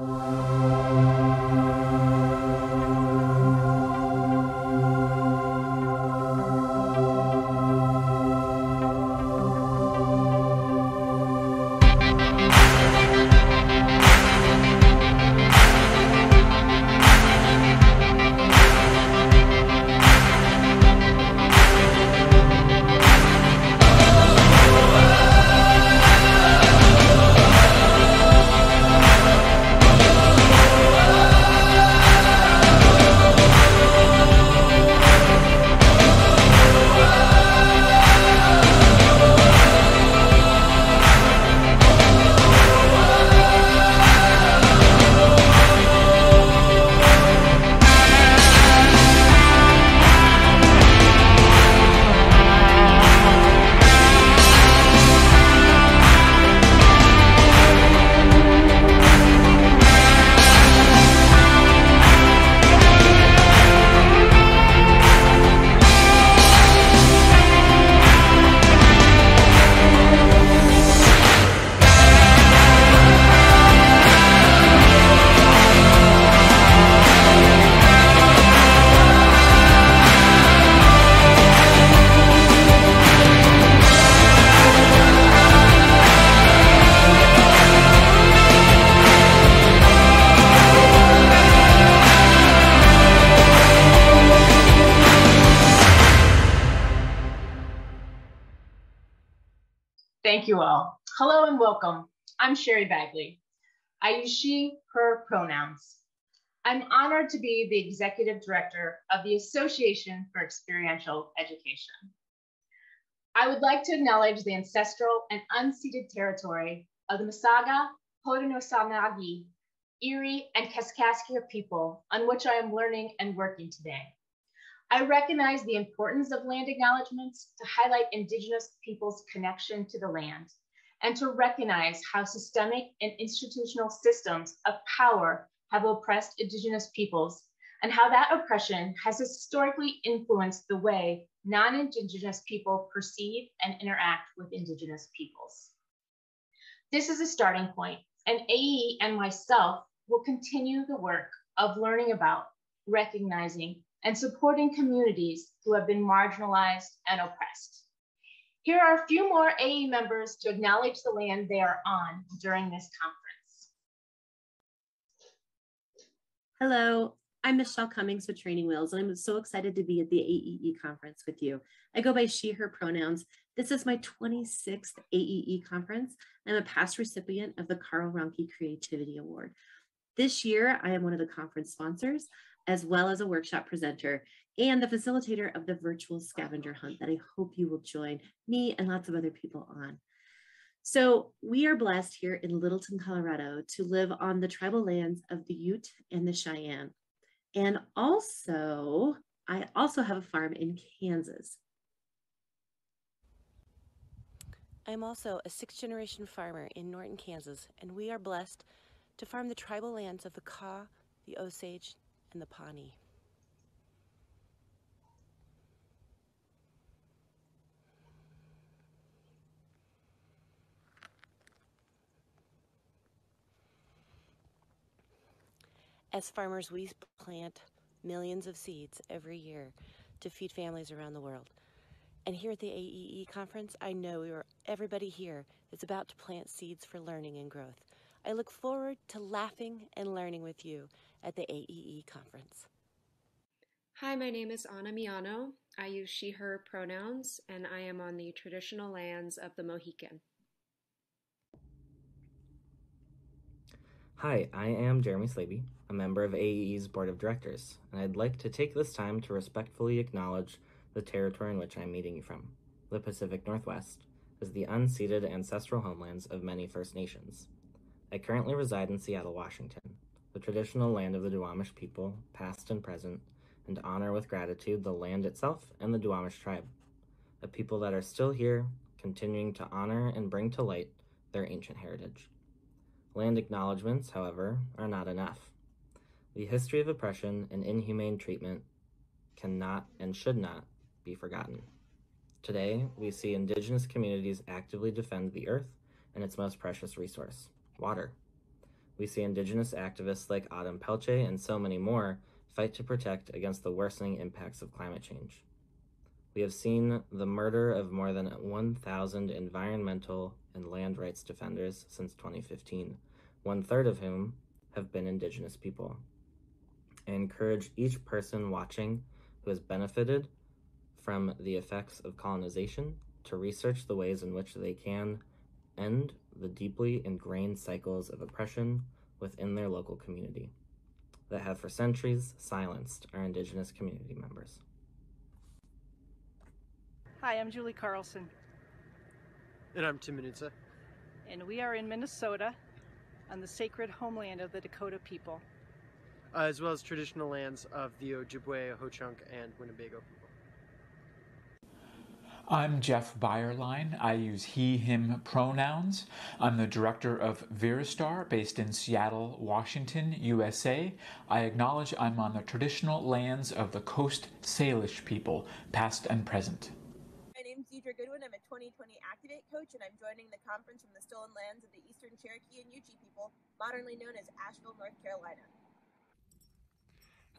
Thank pronouns. I'm honored to be the executive director of the Association for Experiential Education. I would like to acknowledge the ancestral and unceded territory of the Masaga, Haudenosaunee, Erie, and Kaskaskia people on which I am learning and working today. I recognize the importance of land acknowledgements to highlight Indigenous people's connection to the land and to recognize how systemic and institutional systems of power have oppressed Indigenous peoples and how that oppression has historically influenced the way non-Indigenous people perceive and interact with Indigenous peoples. This is a starting point, and AE and myself will continue the work of learning about, recognizing, and supporting communities who have been marginalized and oppressed. Here are a few more AE members to acknowledge the land they are on during this conference. Hello, I'm Michelle Cummings with Training Wheels, and I'm so excited to be at the AEE conference with you. I go by she, her pronouns. This is my 26th AEE conference. I'm a past recipient of the Karl Rohnke Creativity Award. This year, I am one of the conference sponsors as well as a workshop presenter and the facilitator of the virtual scavenger hunt that I hope you will join me and lots of other people on. So we are blessed here in Littleton, Colorado to live on the tribal lands of the Ute and the Cheyenne. And also, I also have a farm in Kansas. I'm also a sixth generation farmer in Norton, Kansas, and we are blessed to farm the tribal lands of the Kaw, the Osage, and the Pawnee. As farmers, we plant millions of seeds every year to feed families around the world. And here at the AEE conference, I know everybody here is about to plant seeds for learning and growth. I look forward to laughing and learning with you at the AEE conference. Hi, my name is Anna Miano. I use she, her pronouns, and I am on the traditional lands of the Mohican. Hi, I am Jeremy Slaby, a member of AEE's Board of Directors, and I'd like to take this time to respectfully acknowledge the territory in which I'm meeting you from, the Pacific Northwest, as the unceded ancestral homelands of many First Nations. I currently reside in Seattle, Washington, the traditional land of the Duwamish people, past and present, and honor with gratitude the land itself and the Duwamish tribe, a people that are still here, continuing to honor and bring to light their ancient heritage. Land acknowledgements, however, are not enough. The history of oppression and inhumane treatment cannot and should not be forgotten. Today, we see indigenous communities actively defend the earth and its most precious resource, water. we see Indigenous activists like Autumn Peltier and so many more fight to protect against the worsening impacts of climate change. We have seen the murder of more than 1,000 environmental and land rights defenders since 2015, one third of whom have been Indigenous people. I encourage each person watching who has benefited from the effects of colonization to research the ways in which they can end the deeply ingrained cycles of oppression within their local community that have for centuries silenced our Indigenous community members. Hi, I'm Julie Carlson. And I'm Tim Manutza. And we are in Minnesota on the sacred homeland of the Dakota people. Uh, as well as traditional lands of the Ojibwe, Ho-Chunk, and Winnebago people. I'm Jeff Bayerline. I use he, him pronouns. I'm the director of Veristar based in Seattle, Washington, USA. I acknowledge I'm on the traditional lands of the Coast Salish people, past and present. My name's Deidre Goodwin. I'm a 2020 Activate coach, and I'm joining the conference from the stolen lands of the Eastern Cherokee and Yuchi people, modernly known as Asheville, North Carolina.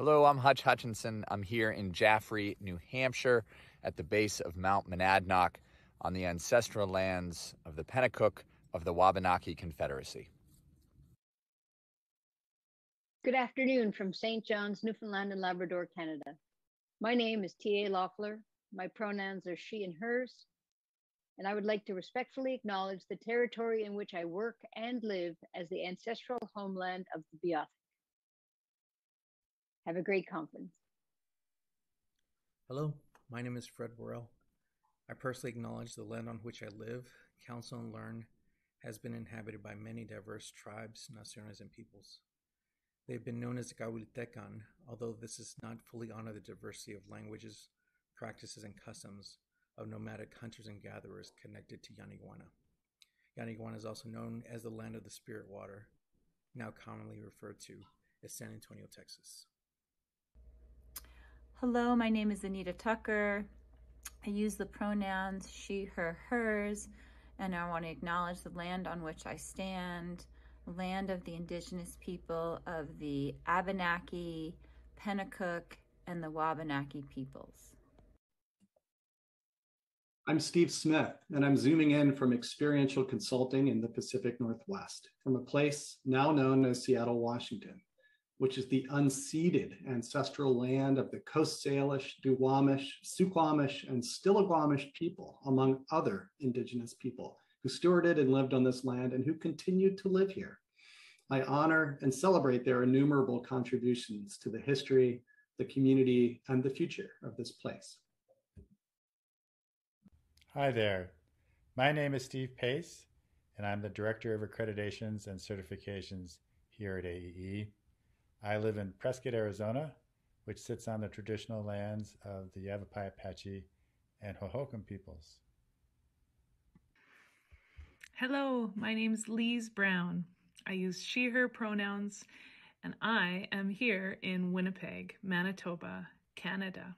Hello, I'm Hutch Hutchinson. I'm here in Jaffrey, New Hampshire at the base of Mount Monadnock on the ancestral lands of the Pennacook of the Wabanaki Confederacy. Good afternoon from St. John's, Newfoundland and Labrador, Canada. My name is T.A. Loeffler. My pronouns are she and hers, and I would like to respectfully acknowledge the territory in which I work and live as the ancestral homeland of the Beothuk. Have a great conference. Hello, my name is Fred Worrell. I personally acknowledge the land on which I live, counsel, and learn has been inhabited by many diverse tribes, naciones, and peoples. They've been known as the Coahuiltecan, although this does not fully honor the diversity of languages, practices, and customs of nomadic hunters and gatherers connected to Yanaguana. Yanaguana is also known as the land of the spirit water, now commonly referred to as San Antonio, Texas. Hello, my name is Anita Tucker. I use the pronouns she, her, hers, and I want to acknowledge the land on which I stand, land of the indigenous people of the Abenaki, Pennacook, and the Wabanaki peoples. I'm Steve Smith, and I'm zooming in from experiential consulting in the Pacific Northwest, from a place now known as Seattle, Washington which is the unceded ancestral land of the Coast Salish, Duwamish, Suquamish, and Stillaguamish people, among other indigenous people who stewarded and lived on this land and who continued to live here. I honor and celebrate their innumerable contributions to the history, the community, and the future of this place. Hi there. My name is Steve Pace, and I'm the Director of Accreditations and Certifications here at AEE. I live in Prescott, Arizona, which sits on the traditional lands of the Yavapai Apache and Hohokam peoples. Hello, my name is Lise Brown. I use she, her pronouns, and I am here in Winnipeg, Manitoba, Canada.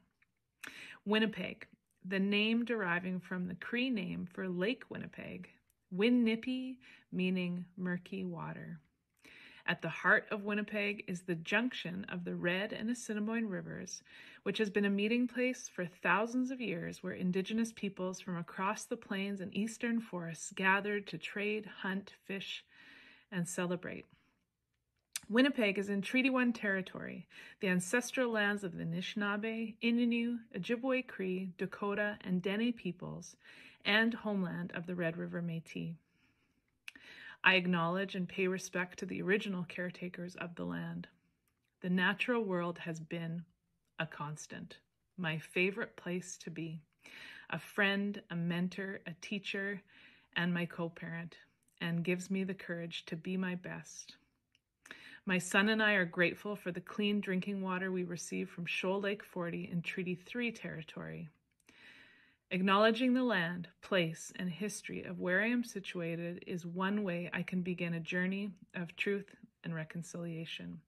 Winnipeg, the name deriving from the Cree name for Lake Winnipeg, Winnipi, meaning murky water. At the heart of Winnipeg is the junction of the Red and Assiniboine rivers, which has been a meeting place for thousands of years where Indigenous peoples from across the plains and eastern forests gathered to trade, hunt, fish, and celebrate. Winnipeg is in Treaty 1 territory, the ancestral lands of the Anishinaabe, Innu, Ojibwe Cree, Dakota, and Dene peoples, and homeland of the Red River Métis. I acknowledge and pay respect to the original caretakers of the land. The natural world has been a constant, my favorite place to be, a friend, a mentor, a teacher, and my co parent, and gives me the courage to be my best. My son and I are grateful for the clean drinking water we receive from Shoal Lake 40 in Treaty 3 territory. Acknowledging the land, place, and history of where I am situated is one way I can begin a journey of truth and reconciliation.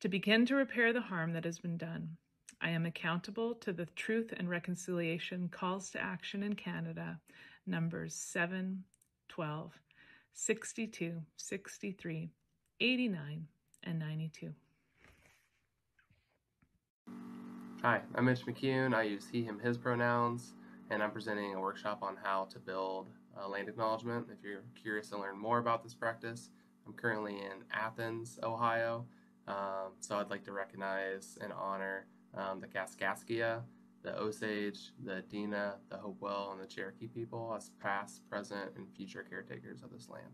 To begin to repair the harm that has been done, I am accountable to the Truth and Reconciliation Calls to Action in Canada, numbers 7, 12, 62, 63, 89, and 92. Hi, I'm Mitch McCune. I use he, him, his pronouns, and I'm presenting a workshop on how to build a land acknowledgement. If you're curious to learn more about this practice, I'm currently in Athens, Ohio, um, so I'd like to recognize and honor um, the Kaskaskia, the Osage, the Dina, the Hopewell, and the Cherokee people as past, present, and future caretakers of this land.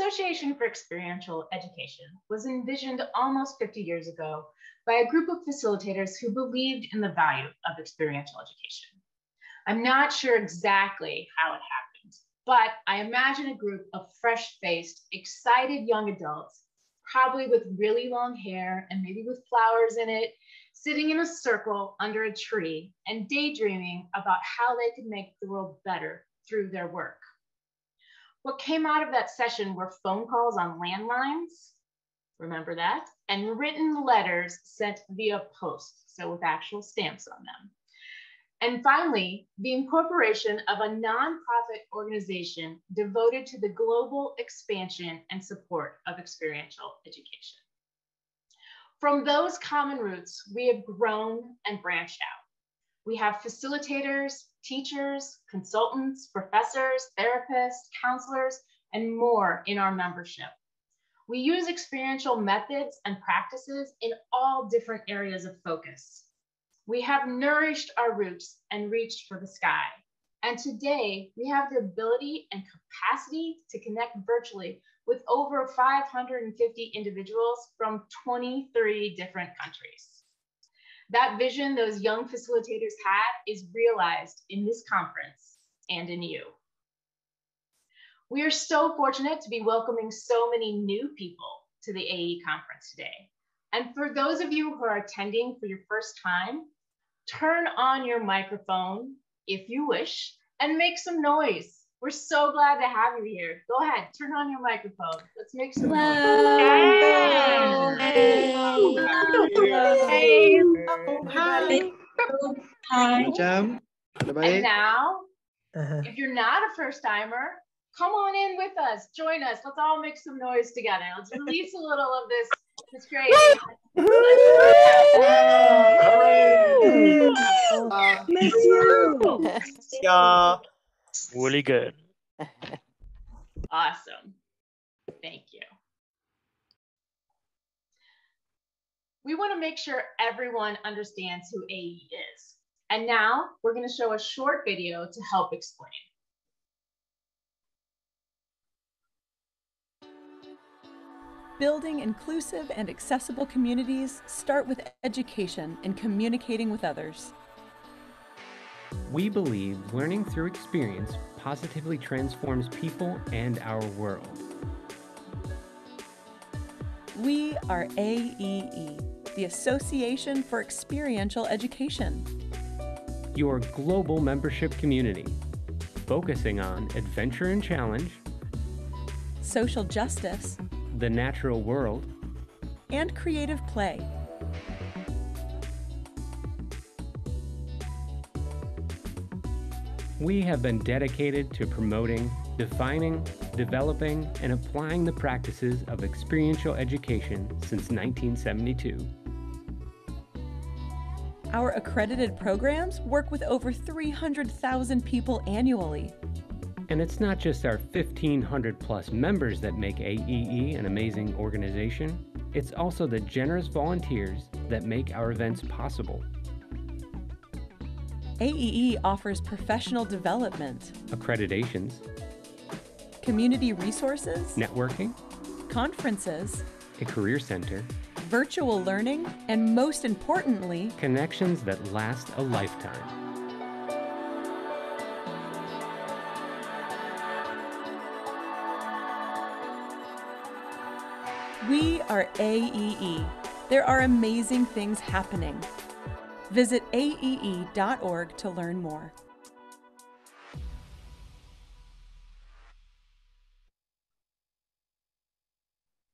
Association for Experiential Education was envisioned almost 50 years ago by a group of facilitators who believed in the value of experiential education. I'm not sure exactly how it happened, but I imagine a group of fresh faced, excited young adults, probably with really long hair and maybe with flowers in it, sitting in a circle under a tree and daydreaming about how they could make the world better through their work. What came out of that session were phone calls on landlines, remember that, and written letters sent via post, so with actual stamps on them. And finally, the incorporation of a nonprofit organization devoted to the global expansion and support of experiential education. From those common roots, we have grown and branched out. We have facilitators, teachers, consultants, professors, therapists, counselors, and more in our membership. We use experiential methods and practices in all different areas of focus. We have nourished our roots and reached for the sky. And today we have the ability and capacity to connect virtually with over 550 individuals from 23 different countries. That vision those young facilitators had is realized in this conference and in you. We are so fortunate to be welcoming so many new people to the AE conference today. And for those of you who are attending for your first time, turn on your microphone if you wish and make some noise. We're so glad to have you here. Go ahead, turn on your microphone. Let's make some Hello. noise. Hey. Hey. Hi. Hi. Jam. And now, uh-huh. if you're not a first timer, come on in with us. Join us. Let's all make some noise together. Let's release a little of this. This great. Miss you. Yeah. Really good. Awesome. Thank you. We want to make sure everyone understands who AE is. And now we're going to show a short video to help explain. Building inclusive and accessible communities start with education and communicating with others. We believe learning through experience positively transforms people and our world. We are AEE, the Association for Experiential Education. Your global membership community. focusing on adventure and challenge, social justice, the natural world, and creative play. We have been dedicated to promoting, defining, developing, and applying the practices of experiential education since 1972. Our accredited programs work with over 300,000 people annually. And it's not just our 1,500 plus members that make AEE an amazing organization, it's also the generous volunteers that make our events possible. AEE offers professional development, Accreditations, community resources, networking, conferences, a career center, virtual learning, and most importantly, connections that last a lifetime. we are AEE. There are amazing things happening. Visit aee.org to learn more.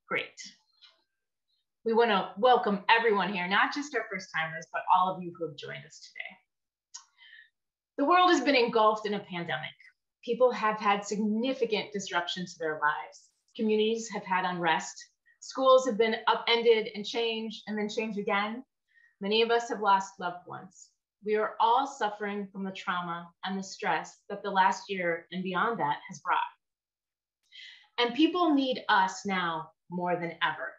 Great. We want to welcome everyone here, not just our first timers, but all of you who have joined us today. The world has been engulfed in a pandemic. People have had significant disruption to their lives. Communities have had unrest. Schools have been upended and changed and then changed again. Many of us have lost loved ones. We are all suffering from the trauma and the stress that the last year and beyond that has brought. And people need us now more than ever.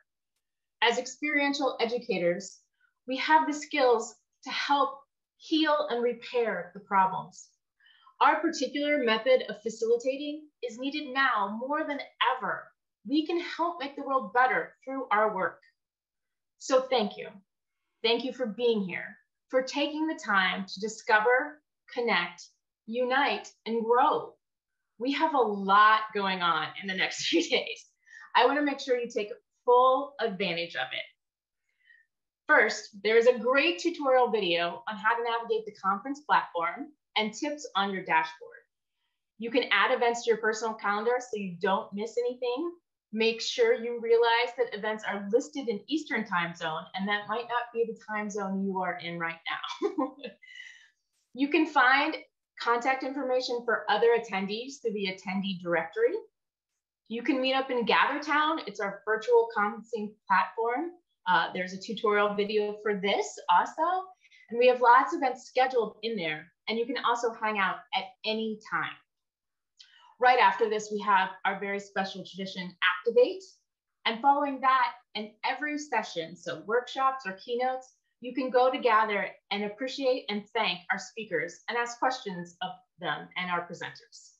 As experiential educators, we have the skills to help heal and repair the problems. Our particular method of facilitating is needed now more than ever. We can help make the world better through our work. So thank you. Thank you for being here, for taking the time to discover, connect, unite, and grow. We have a lot going on in the next few days. I want to make sure you take full advantage of it. First, there's a great tutorial video on how to navigate the conference platform and tips on your dashboard. You can add events to your personal calendar so you don't miss anything. Make sure you realize that events are listed in Eastern time zone, and that might not be the time zone you are in right now. you can find contact information for other attendees through the attendee directory. You can meet up in GatherTown. It's our virtual conferencing platform. Uh, there's a tutorial video for this also. And we have lots of events scheduled in there. And you can also hang out at any time. Right after this, we have our very special tradition, Activate. And following that, in every session, so workshops or keynotes, you can go to gather and appreciate and thank our speakers and ask questions of them and our presenters.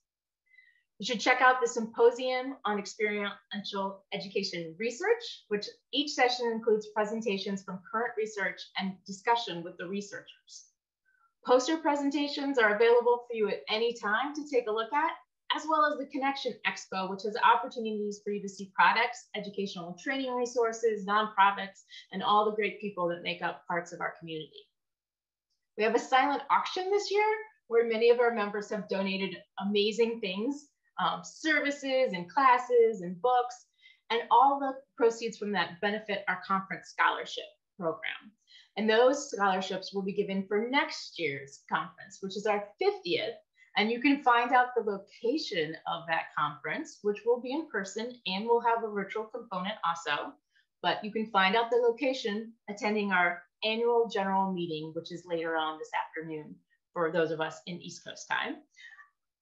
You should check out the Symposium on Experiential Education Research, which each session includes presentations from current research and discussion with the researchers. Poster presentations are available for you at any time to take a look at, as well as the Connection Expo, which has opportunities for you to see products, educational and training resources, nonprofits, and all the great people that make up parts of our community. We have a silent auction this year where many of our members have donated amazing things um, services and classes and books, and all the proceeds from that benefit our conference scholarship program. And those scholarships will be given for next year's conference, which is our 50th. And you can find out the location of that conference, which will be in person and will have a virtual component also. But you can find out the location attending our annual general meeting, which is later on this afternoon for those of us in East Coast time.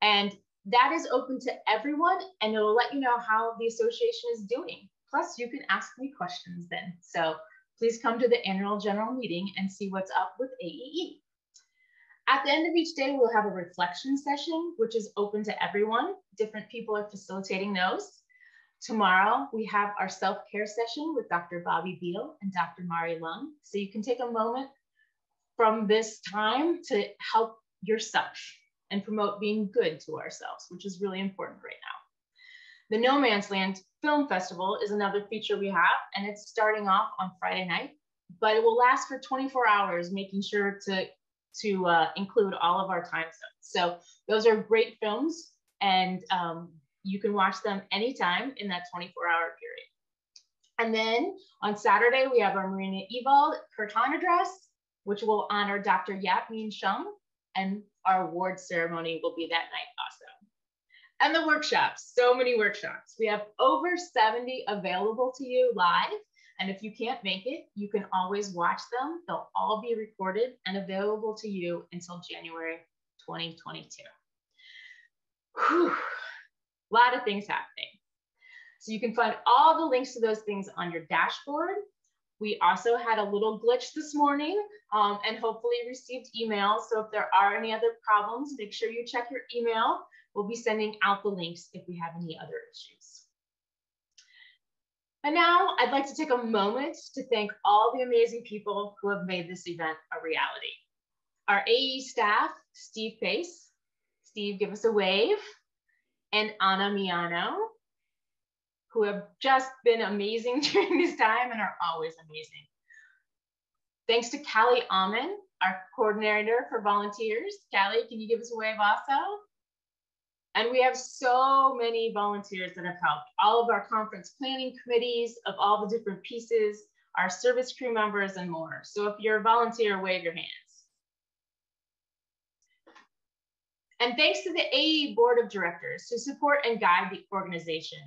And that is open to everyone and it will let you know how the association is doing. Plus, you can ask me questions then. So please come to the annual general meeting and see what's up with AEE. At the end of each day, we'll have a reflection session, which is open to everyone. Different people are facilitating those. Tomorrow, we have our self-care session with Dr. Bobby Beal and Dr. Mari Lung. So you can take a moment from this time to help yourself and promote being good to ourselves, which is really important right now. The No Man's Land Film Festival is another feature we have, and it's starting off on Friday night, but it will last for 24 hours, making sure to to uh, include all of our time zones. So those are great films and um, you can watch them anytime in that 24 hour period. And then on Saturday, we have our Marina Ewald Kurt Hahn address, which will honor Dr. Yap Min Shum, and our award ceremony will be that night also. And the workshops, so many workshops. We have over 70 available to you live. And if you can't make it, you can always watch them. They'll all be recorded and available to you until January 2022. Whew. A lot of things happening. So you can find all the links to those things on your dashboard. We also had a little glitch this morning um, and hopefully received emails. So if there are any other problems, make sure you check your email. We'll be sending out the links if we have any other issues. And now I'd like to take a moment to thank all the amazing people who have made this event a reality. Our AE staff, Steve Pace. Steve, give us a wave. And Anna Miano, who have just been amazing during this time and are always amazing. Thanks to Callie Amon, our coordinator for volunteers. Callie, can you give us a wave also? And we have so many volunteers that have helped. All of our conference planning committees of all the different pieces, our service crew members and more. So if you're a volunteer, wave your hands. And thanks to the AE Board of Directors to support and guide the organization.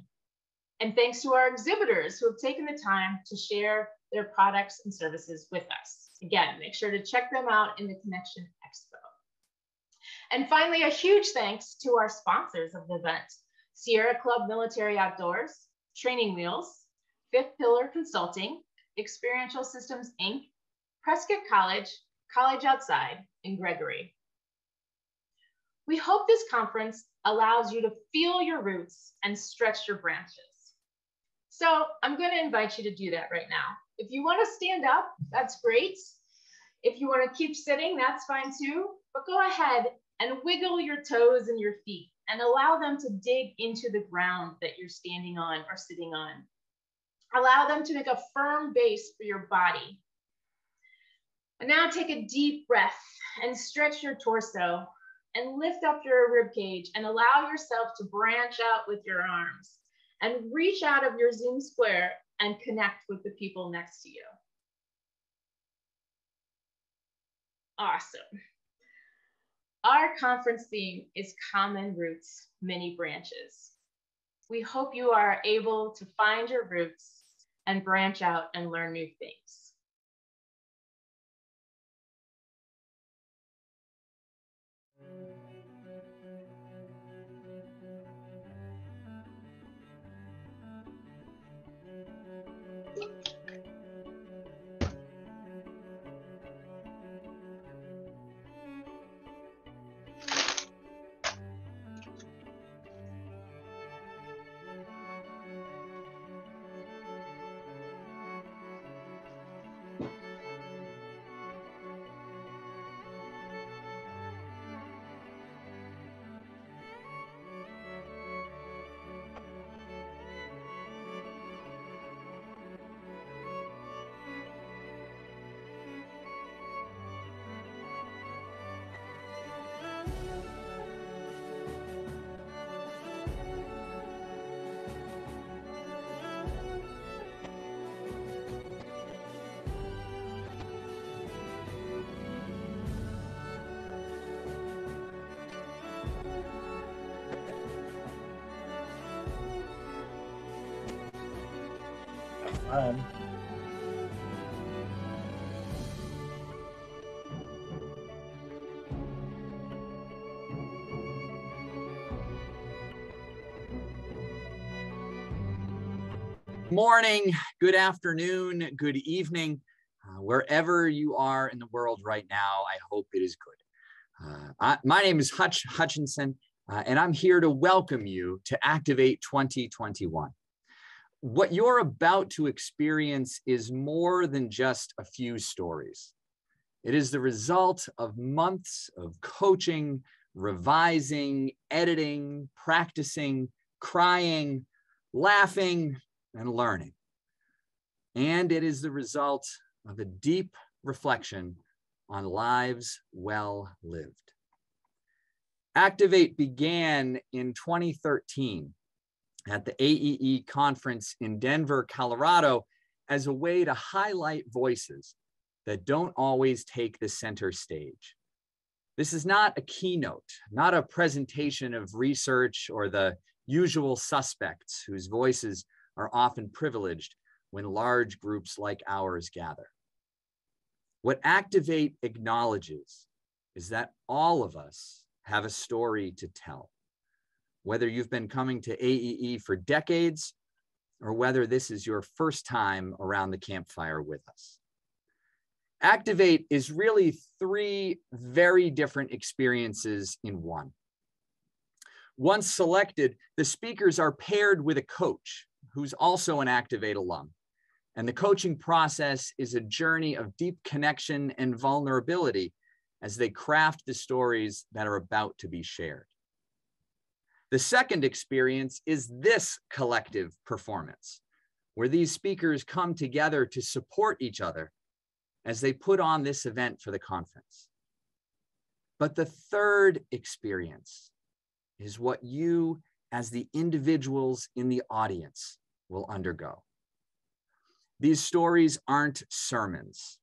And thanks to our exhibitors who have taken the time to share their products and services with us. Again, make sure to check them out in the Connection Expo. And finally, a huge thanks to our sponsors of the event, Sierra Club Military Outdoors, Training Wheels, Fifth Pillar Consulting, Experiential Systems, Inc., Prescott College, College Outside, and Gregory. We hope this conference allows you to feel your roots and stretch your branches. So I'm going to invite you to do that right now. If you want to stand up, that's great. If you want to keep sitting, that's fine too. But go ahead and wiggle your toes and your feet and allow them to dig into the ground that you're standing on or sitting on. Allow them to make a firm base for your body. And now take a deep breath and stretch your torso and lift up your rib cage and allow yourself to branch out with your arms and reach out of your Zoom square and connect with the people next to you. Awesome. Our conference theme is Common Roots, Many Branches. We hope you are able to find your roots and branch out and learn new things. Um, morning, good afternoon, good evening, uh, wherever you are in the world right now. I hope it is good. My name is Hutch Hutchinson, uh, and I'm here to welcome you to Activate 2021 what you're about to experience is more than just a few stories. It is the result of months of coaching, revising, editing, practicing, crying, laughing, and learning. And it is the result of a deep reflection on lives well lived. Activate began in 2013 at the AEE conference in Denver, Colorado, as a way to highlight voices that don't always take the center stage. This is not a keynote, not a presentation of research or the usual suspects whose voices are often privileged when large groups like ours gather. What Activate acknowledges is that all of us have a story to tell. Whether you've been coming to AEE for decades or whether this is your first time around the campfire with us. Activate is really three very different experiences in one. Once selected, the speakers are paired with a coach who's also an Activate alum. And the coaching process is a journey of deep connection and vulnerability as they craft the stories that are about to be shared. The second experience is this collective performance, where these speakers come together to support each other as they put on this event for the conference. But the third experience is what you, as the individuals in the audience, will undergo. These stories aren't sermons.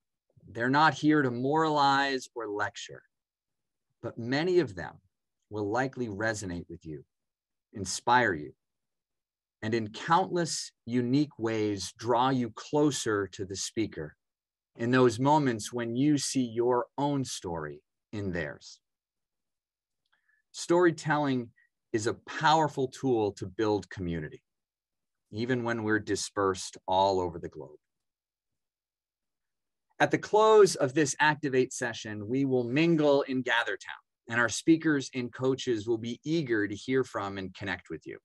They're not here to moralize or lecture, but many of them will likely resonate with you, inspire you, and in countless unique ways draw you closer to the speaker in those moments when you see your own story in theirs. Storytelling is a powerful tool to build community, even when we're dispersed all over the globe. At the close of this Activate session, we will mingle in GatherTown, and our speakers and coaches will be eager to hear from and connect with you.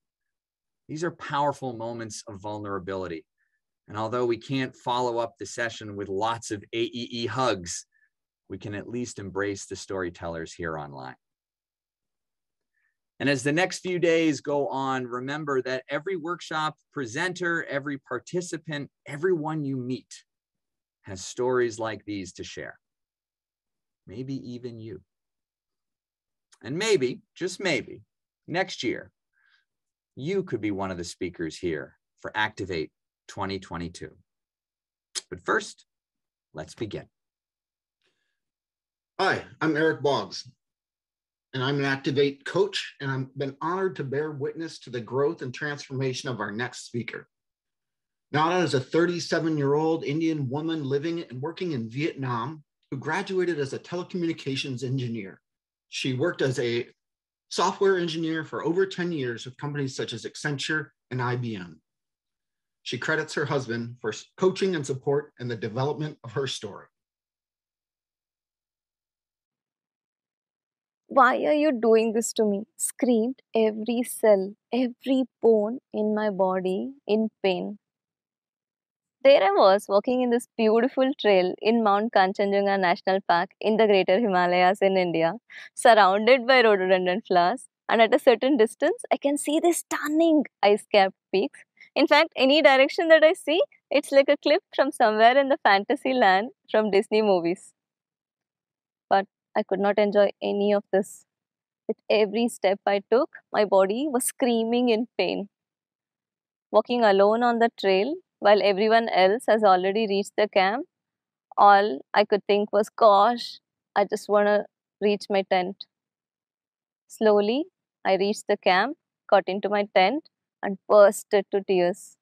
These are powerful moments of vulnerability and although we can't follow up the session with lots of AEE hugs, we can at least embrace the storytellers here online. And as the next few days go on, remember that every workshop presenter, every participant, everyone you meet has stories like these to share. Maybe even you. And maybe, just maybe, next year, you could be one of the speakers here for Activate 2022. But first, let's begin. Hi, I'm Eric Boggs, and I'm an Activate coach, and I've been honored to bear witness to the growth and transformation of our next speaker. Nada is a 37 year old Indian woman living and working in Vietnam who graduated as a telecommunications engineer. She worked as a software engineer for over 10 years with companies such as Accenture and IBM. She credits her husband for coaching and support in the development of her story. Why are you doing this to me? Screamed every cell, every bone in my body in pain. There I was walking in this beautiful trail in Mount Kanchenjunga National Park in the Greater Himalayas in India, surrounded by rhododendron flowers. And at a certain distance, I can see these stunning ice capped peaks in fact, any direction that I see, it's like a clip from somewhere in the fantasy land from Disney movies. But I could not enjoy any of this. With every step I took, my body was screaming in pain. Walking alone on the trail while everyone else has already reached the camp, all I could think was, gosh, I just want to reach my tent. Slowly, I reached the camp, got into my tent, and burst into tears.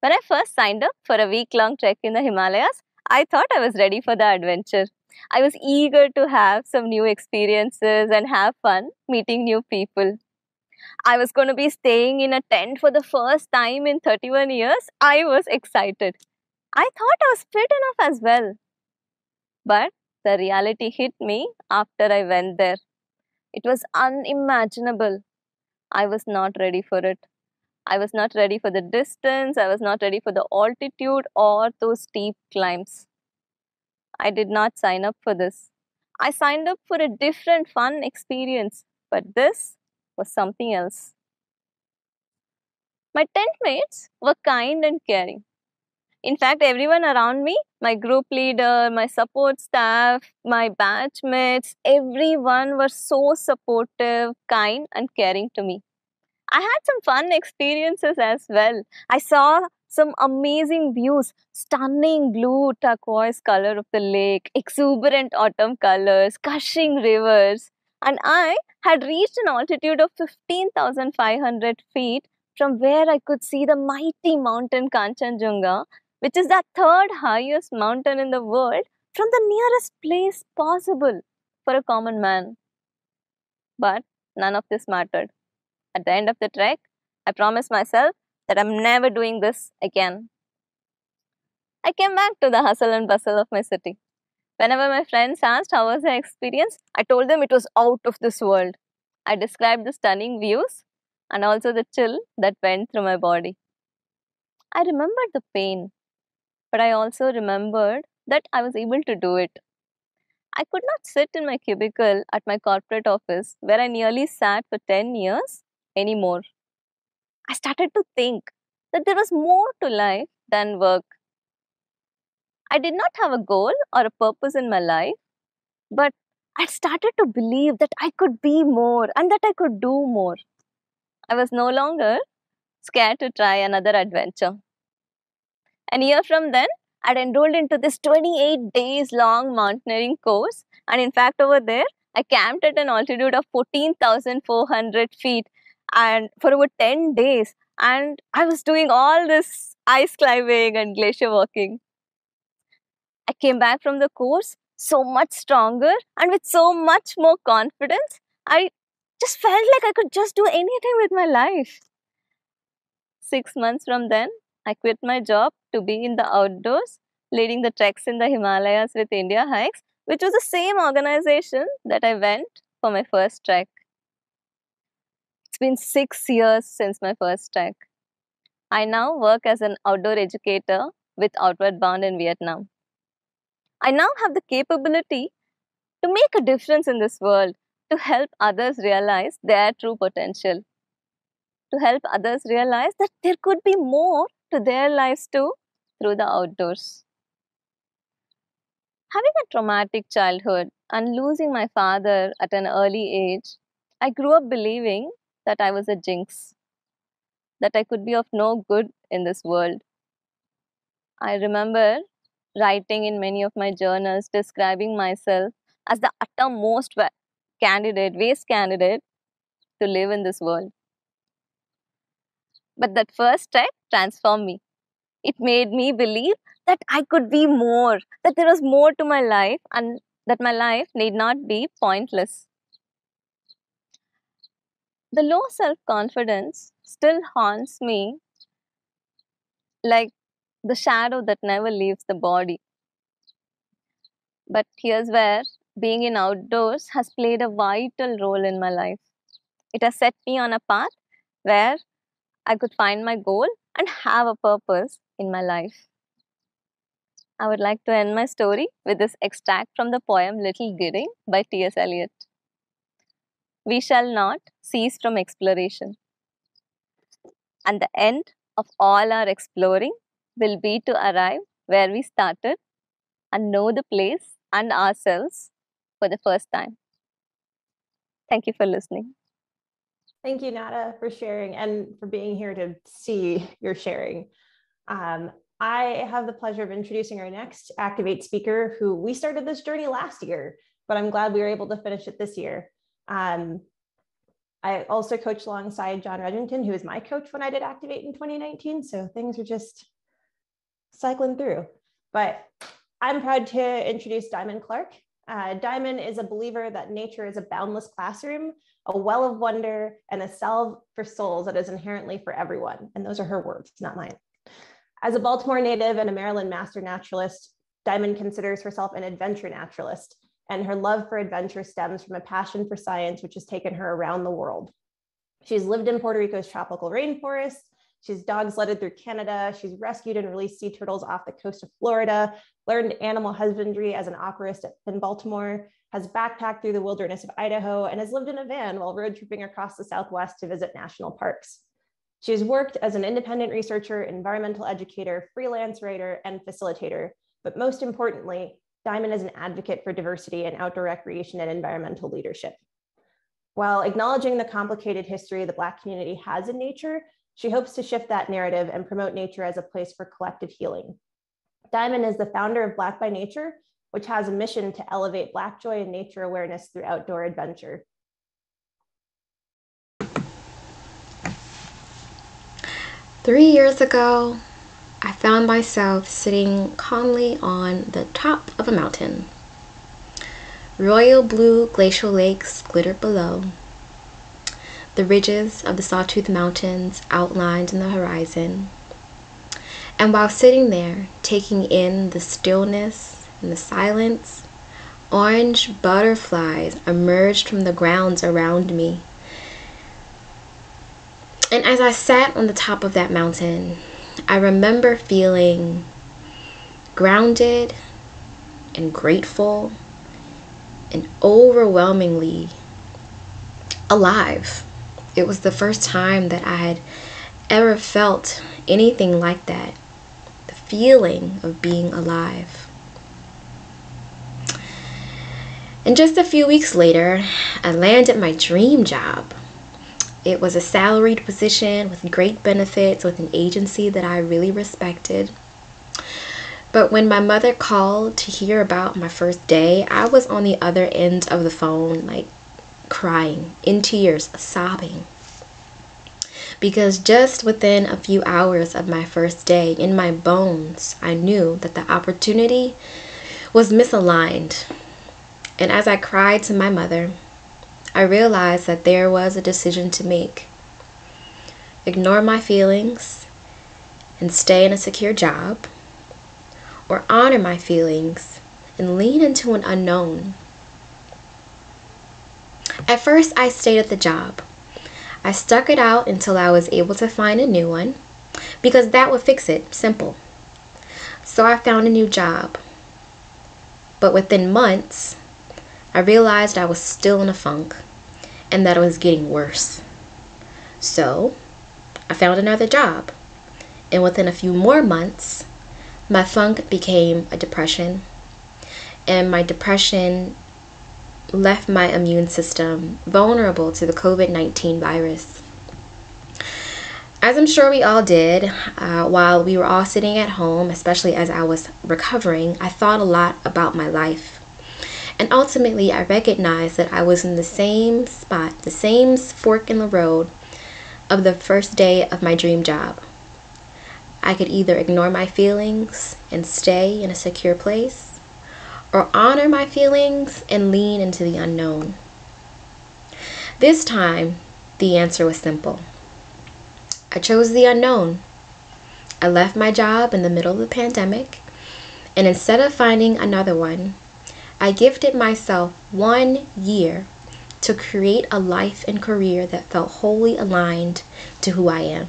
When I first signed up for a week long trek in the Himalayas, I thought I was ready for the adventure. I was eager to have some new experiences and have fun meeting new people. I was going to be staying in a tent for the first time in 31 years. I was excited. I thought I was fit enough as well. But the reality hit me after I went there. It was unimaginable. I was not ready for it. I was not ready for the distance, I was not ready for the altitude or those steep climbs. I did not sign up for this. I signed up for a different fun experience, but this was something else. My tent mates were kind and caring. In fact, everyone around me, my group leader, my support staff, my batchmates, everyone were so supportive, kind, and caring to me. I had some fun experiences as well. I saw some amazing views, stunning blue turquoise color of the lake, exuberant autumn colors, gushing rivers. And I had reached an altitude of 15,500 feet from where I could see the mighty mountain Kanchenjunga, which is the third highest mountain in the world, from the nearest place possible for a common man. But none of this mattered. At the end of the trek, I promised myself that I'm never doing this again. I came back to the hustle and bustle of my city. Whenever my friends asked how was the experience, I told them it was out of this world. I described the stunning views and also the chill that went through my body. I remembered the pain, but I also remembered that I was able to do it. I could not sit in my cubicle at my corporate office where I nearly sat for 10 years anymore. I started to think that there was more to life than work. I did not have a goal or a purpose in my life, but I started to believe that I could be more and that I could do more. I was no longer scared to try another adventure. A year from then, I'd enrolled into this 28 days long mountaineering course, and in fact, over there, I camped at an altitude of 14,400 feet and for over 10 days and i was doing all this ice climbing and glacier walking i came back from the course so much stronger and with so much more confidence i just felt like i could just do anything with my life 6 months from then i quit my job to be in the outdoors leading the treks in the himalayas with india hikes which was the same organization that i went for my first trek it's been six years since my first trek. I now work as an outdoor educator with Outward Bound in Vietnam. I now have the capability to make a difference in this world, to help others realize their true potential, to help others realize that there could be more to their lives too through the outdoors. Having a traumatic childhood and losing my father at an early age, I grew up believing that I was a jinx, that I could be of no good in this world. I remember writing in many of my journals describing myself as the uttermost candidate, waste candidate to live in this world. But that first trek transformed me. It made me believe that I could be more, that there was more to my life, and that my life need not be pointless the low self confidence still haunts me like the shadow that never leaves the body. But here's where being in outdoors has played a vital role in my life. It has set me on a path where I could find my goal and have a purpose in my life. I would like to end my story with this extract from the poem Little Gidding by T.S. Eliot we shall not cease from exploration. And the end of all our exploring will be to arrive where we started and know the place and ourselves for the first time. Thank you for listening. Thank you, Nada, for sharing and for being here to see your sharing. Um, I have the pleasure of introducing our next ActivatEE speaker, who we started this journey last year, but I'm glad we were able to finish it this year. Um, I also coached alongside John Redrington, who was my coach when I did ActivatEE in 2019. So things are just cycling through. But I'm proud to introduce Diamond Clark. Uh, Diamond is a believer that nature is a boundless classroom, a well of wonder, and a salve for souls that is inherently for everyone. And those are her words, not mine. As a Baltimore native and a Maryland master naturalist, Diamond considers herself an adventure naturalist and her love for adventure stems from a passion for science, which has taken her around the world. She's lived in Puerto Rico's tropical rainforest. She's dog sledded through Canada. She's rescued and released sea turtles off the coast of Florida, learned animal husbandry as an aquarist in Baltimore, has backpacked through the wilderness of Idaho, and has lived in a van while road tripping across the Southwest to visit national parks. She has worked as an independent researcher, environmental educator, freelance writer, and facilitator, but most importantly, Diamond is an advocate for diversity in outdoor recreation and environmental leadership. While acknowledging the complicated history the Black community has in nature, she hopes to shift that narrative and promote nature as a place for collective healing. Diamond is the founder of Black by Nature, which has a mission to elevate Black joy and nature awareness through outdoor adventure. Three years ago, I found myself sitting calmly on the top of a mountain. Royal blue glacial lakes glittered below. The ridges of the Sawtooth Mountains outlined in the horizon. And while sitting there, taking in the stillness and the silence, orange butterflies emerged from the grounds around me. And as I sat on the top of that mountain, I remember feeling grounded and grateful and overwhelmingly alive. It was the first time that I had ever felt anything like that the feeling of being alive. And just a few weeks later, I landed my dream job. It was a salaried position with great benefits with an agency that I really respected. But when my mother called to hear about my first day, I was on the other end of the phone, like crying, in tears, sobbing. Because just within a few hours of my first day, in my bones, I knew that the opportunity was misaligned and as I cried to my mother, I realized that there was a decision to make. Ignore my feelings and stay in a secure job, or honor my feelings and lean into an unknown. At first, I stayed at the job. I stuck it out until I was able to find a new one because that would fix it, simple. So I found a new job. But within months, I realized I was still in a funk and that it was getting worse. So I found another job. And within a few more months, my funk became a depression. And my depression left my immune system vulnerable to the COVID 19 virus. As I'm sure we all did, uh, while we were all sitting at home, especially as I was recovering, I thought a lot about my life and ultimately, I recognized that I was in the same spot, the same fork in the road of the first day of my dream job. I could either ignore my feelings and stay in a secure place, or honor my feelings and lean into the unknown. This time, the answer was simple. I chose the unknown. I left my job in the middle of the pandemic, and instead of finding another one, I gifted myself one year to create a life and career that felt wholly aligned to who I am.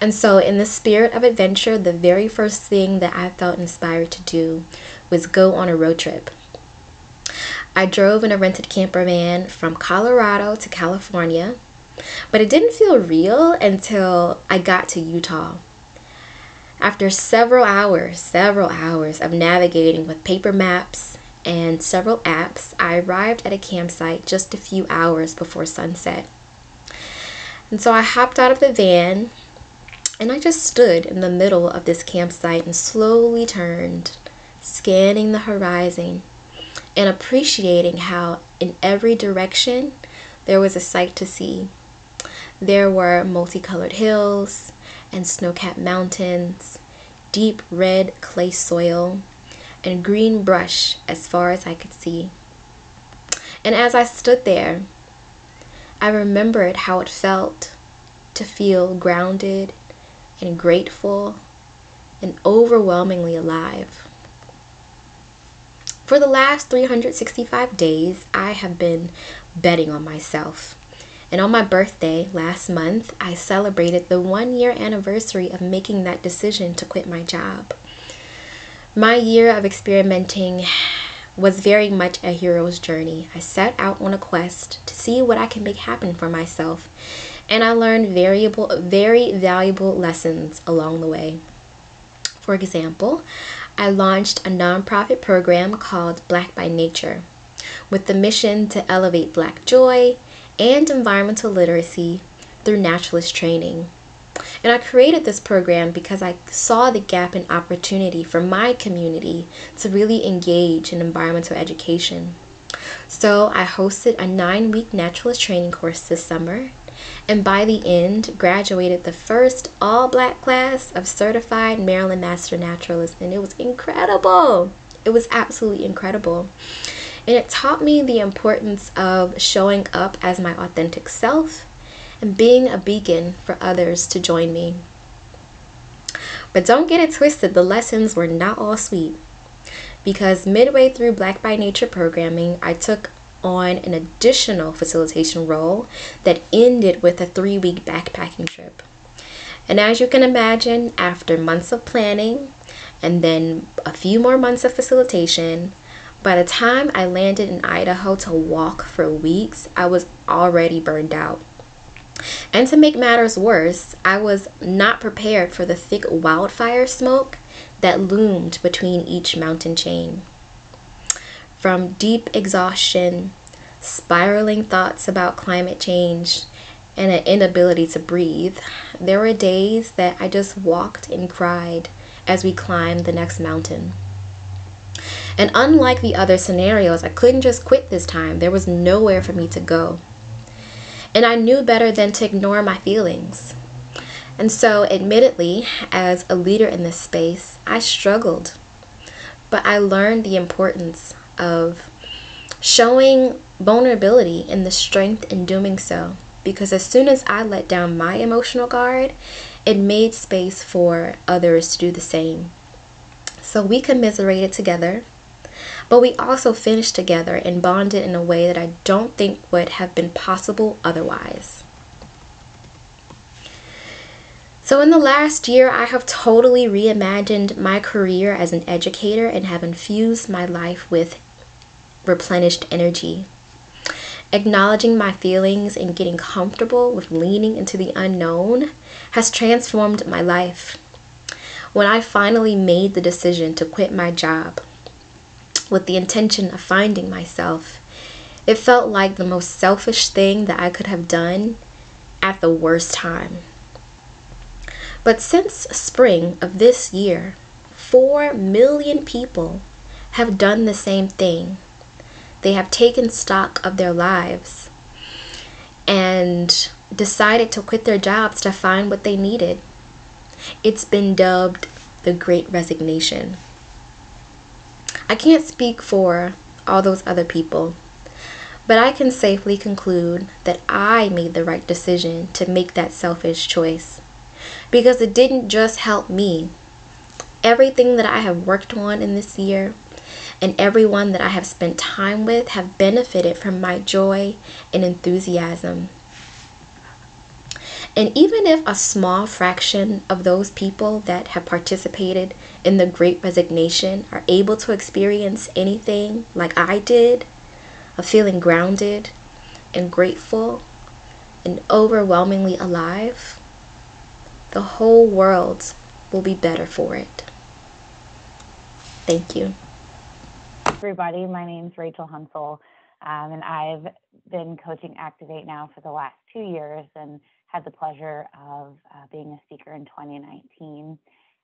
And so, in the spirit of adventure, the very first thing that I felt inspired to do was go on a road trip. I drove in a rented camper van from Colorado to California, but it didn't feel real until I got to Utah. After several hours, several hours of navigating with paper maps and several apps, I arrived at a campsite just a few hours before sunset. And so I hopped out of the van and I just stood in the middle of this campsite and slowly turned, scanning the horizon and appreciating how in every direction there was a sight to see. There were multicolored hills, and snow-capped mountains, deep red clay soil, and green brush as far as I could see. And as I stood there, I remembered how it felt to feel grounded and grateful and overwhelmingly alive. For the last 365 days, I have been betting on myself. And on my birthday last month, I celebrated the one year anniversary of making that decision to quit my job. My year of experimenting was very much a hero's journey. I set out on a quest to see what I can make happen for myself. And I learned variable, very valuable lessons along the way. For example, I launched a nonprofit program called Black by Nature with the mission to elevate Black joy and environmental literacy through naturalist training. And I created this program because I saw the gap in opportunity for my community to really engage in environmental education. So I hosted a nine week naturalist training course this summer, and by the end, graduated the first all black class of certified Maryland Master Naturalists, and it was incredible. It was absolutely incredible. And it taught me the importance of showing up as my authentic self and being a beacon for others to join me. But don't get it twisted, the lessons were not all sweet. Because midway through Black by Nature programming, I took on an additional facilitation role that ended with a three week backpacking trip. And as you can imagine, after months of planning and then a few more months of facilitation, by the time I landed in Idaho to walk for weeks, I was already burned out. And to make matters worse, I was not prepared for the thick wildfire smoke that loomed between each mountain chain. From deep exhaustion, spiraling thoughts about climate change, and an inability to breathe, there were days that I just walked and cried as we climbed the next mountain. And unlike the other scenarios, I couldn't just quit this time. There was nowhere for me to go. And I knew better than to ignore my feelings. And so, admittedly, as a leader in this space, I struggled. But I learned the importance of showing vulnerability and the strength in doing so. Because as soon as I let down my emotional guard, it made space for others to do the same. So we commiserated together but we also finished together and bonded in a way that I don't think would have been possible otherwise. So, in the last year, I have totally reimagined my career as an educator and have infused my life with replenished energy. Acknowledging my feelings and getting comfortable with leaning into the unknown has transformed my life. When I finally made the decision to quit my job, with the intention of finding myself. It felt like the most selfish thing that I could have done at the worst time. But since spring of this year, 4 million people have done the same thing. They have taken stock of their lives and decided to quit their jobs to find what they needed. It's been dubbed the Great Resignation. I can't speak for all those other people, but I can safely conclude that I made the right decision to make that selfish choice because it didn't just help me. Everything that I have worked on in this year and everyone that I have spent time with have benefited from my joy and enthusiasm. And even if a small fraction of those people that have participated in the great resignation are able to experience anything like I did, of feeling grounded and grateful and overwhelmingly alive, the whole world will be better for it. Thank you. Everybody, my name is Rachel Hunsel, um, and I've been coaching ActivatEE now for the last two years and had the pleasure of uh, being a speaker in 2019.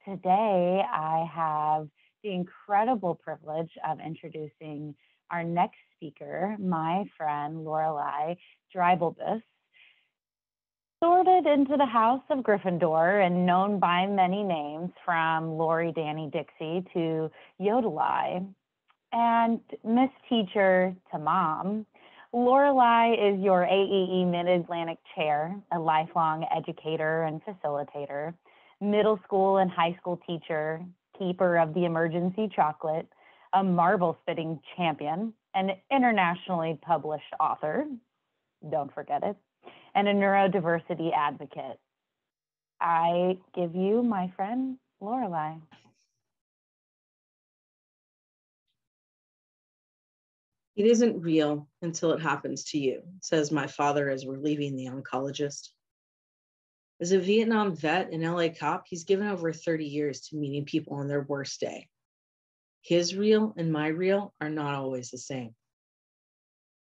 Today, I have the incredible privilege of introducing our next speaker, my friend Lorelei Dreibelbis. Sorted into the House of Gryffindor and known by many names, from Lori Danny Dixie to Yodelai, and Miss Teacher to Mom. Lorelei is your AEE Mid-Atlantic Chair, a lifelong educator and facilitator, middle school and high school teacher, keeper of the emergency chocolate, a marble spitting champion, an internationally published author, don't forget it, and a neurodiversity advocate. I give you my friend Lorelei. It isn't real until it happens to you, says my father as we're leaving the oncologist. As a Vietnam vet and LA cop, he's given over 30 years to meeting people on their worst day. His real and my real are not always the same.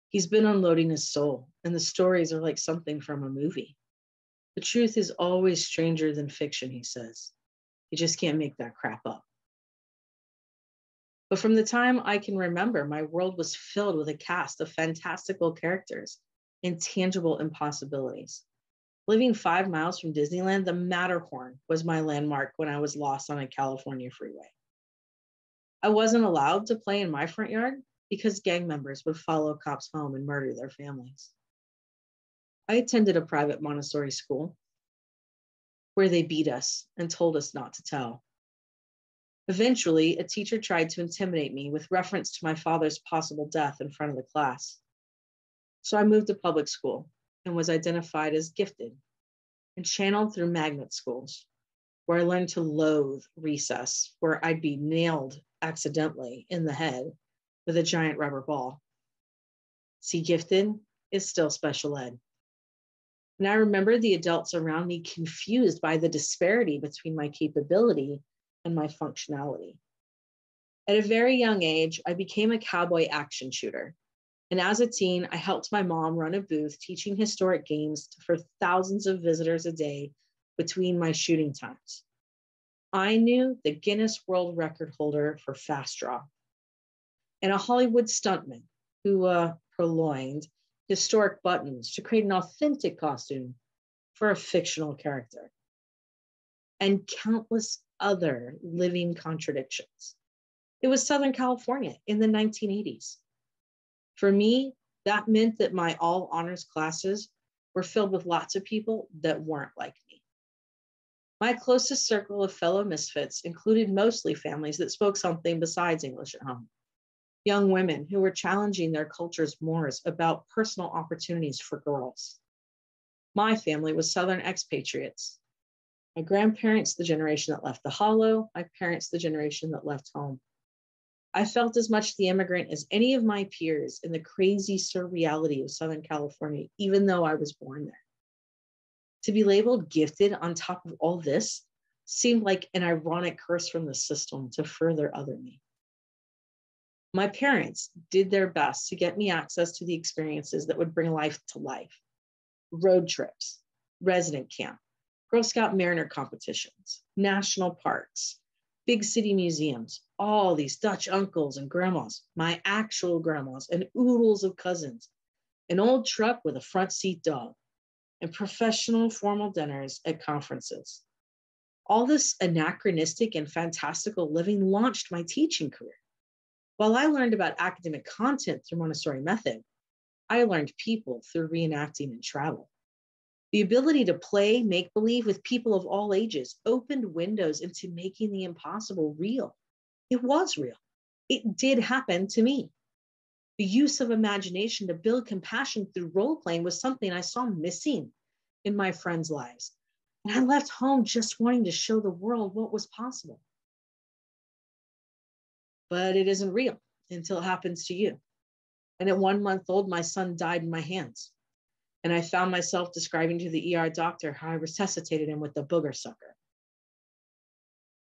He's been unloading his soul, and the stories are like something from a movie. The truth is always stranger than fiction, he says. You just can't make that crap up. But from the time I can remember, my world was filled with a cast of fantastical characters and tangible impossibilities. Living five miles from Disneyland, the Matterhorn was my landmark when I was lost on a California freeway. I wasn't allowed to play in my front yard because gang members would follow cops home and murder their families. I attended a private Montessori school where they beat us and told us not to tell. Eventually, a teacher tried to intimidate me with reference to my father's possible death in front of the class. So I moved to public school and was identified as gifted and channeled through magnet schools, where I learned to loathe recess, where I'd be nailed accidentally in the head with a giant rubber ball. See, gifted is still special ed. And I remember the adults around me confused by the disparity between my capability and my functionality. At a very young age, I became a cowboy action shooter. And as a teen, I helped my mom run a booth teaching historic games for thousands of visitors a day between my shooting times. I knew the Guinness World Record holder for fast draw and a Hollywood stuntman who uh, purloined historic buttons to create an authentic costume for a fictional character, and countless other living contradictions. It was Southern California in the 1980s. For me, that meant that my all honors classes were filled with lots of people that weren't like me. My closest circle of fellow misfits included mostly families that spoke something besides English at home young women who were challenging their culture's mores about personal opportunities for girls. My family was Southern expatriates. My grandparents, the generation that left the hollow, my parents, the generation that left home. I felt as much the immigrant as any of my peers in the crazy surreality of Southern California, even though I was born there. To be labeled gifted on top of all this seemed like an ironic curse from the system to further other me. My parents did their best to get me access to the experiences that would bring life to life road trips, resident camp, Girl Scout Mariner competitions, national parks, big city museums, all these Dutch uncles and grandmas, my actual grandmas, and oodles of cousins, an old truck with a front seat dog, and professional formal dinners at conferences. All this anachronistic and fantastical living launched my teaching career. While I learned about academic content through Montessori method, I learned people through reenacting and travel. The ability to play make believe with people of all ages opened windows into making the impossible real. It was real. It did happen to me. The use of imagination to build compassion through role playing was something I saw missing in my friends' lives. And I left home just wanting to show the world what was possible but it isn't real until it happens to you. And at one month old, my son died in my hands. And I found myself describing to the ER doctor how I resuscitated him with the booger sucker.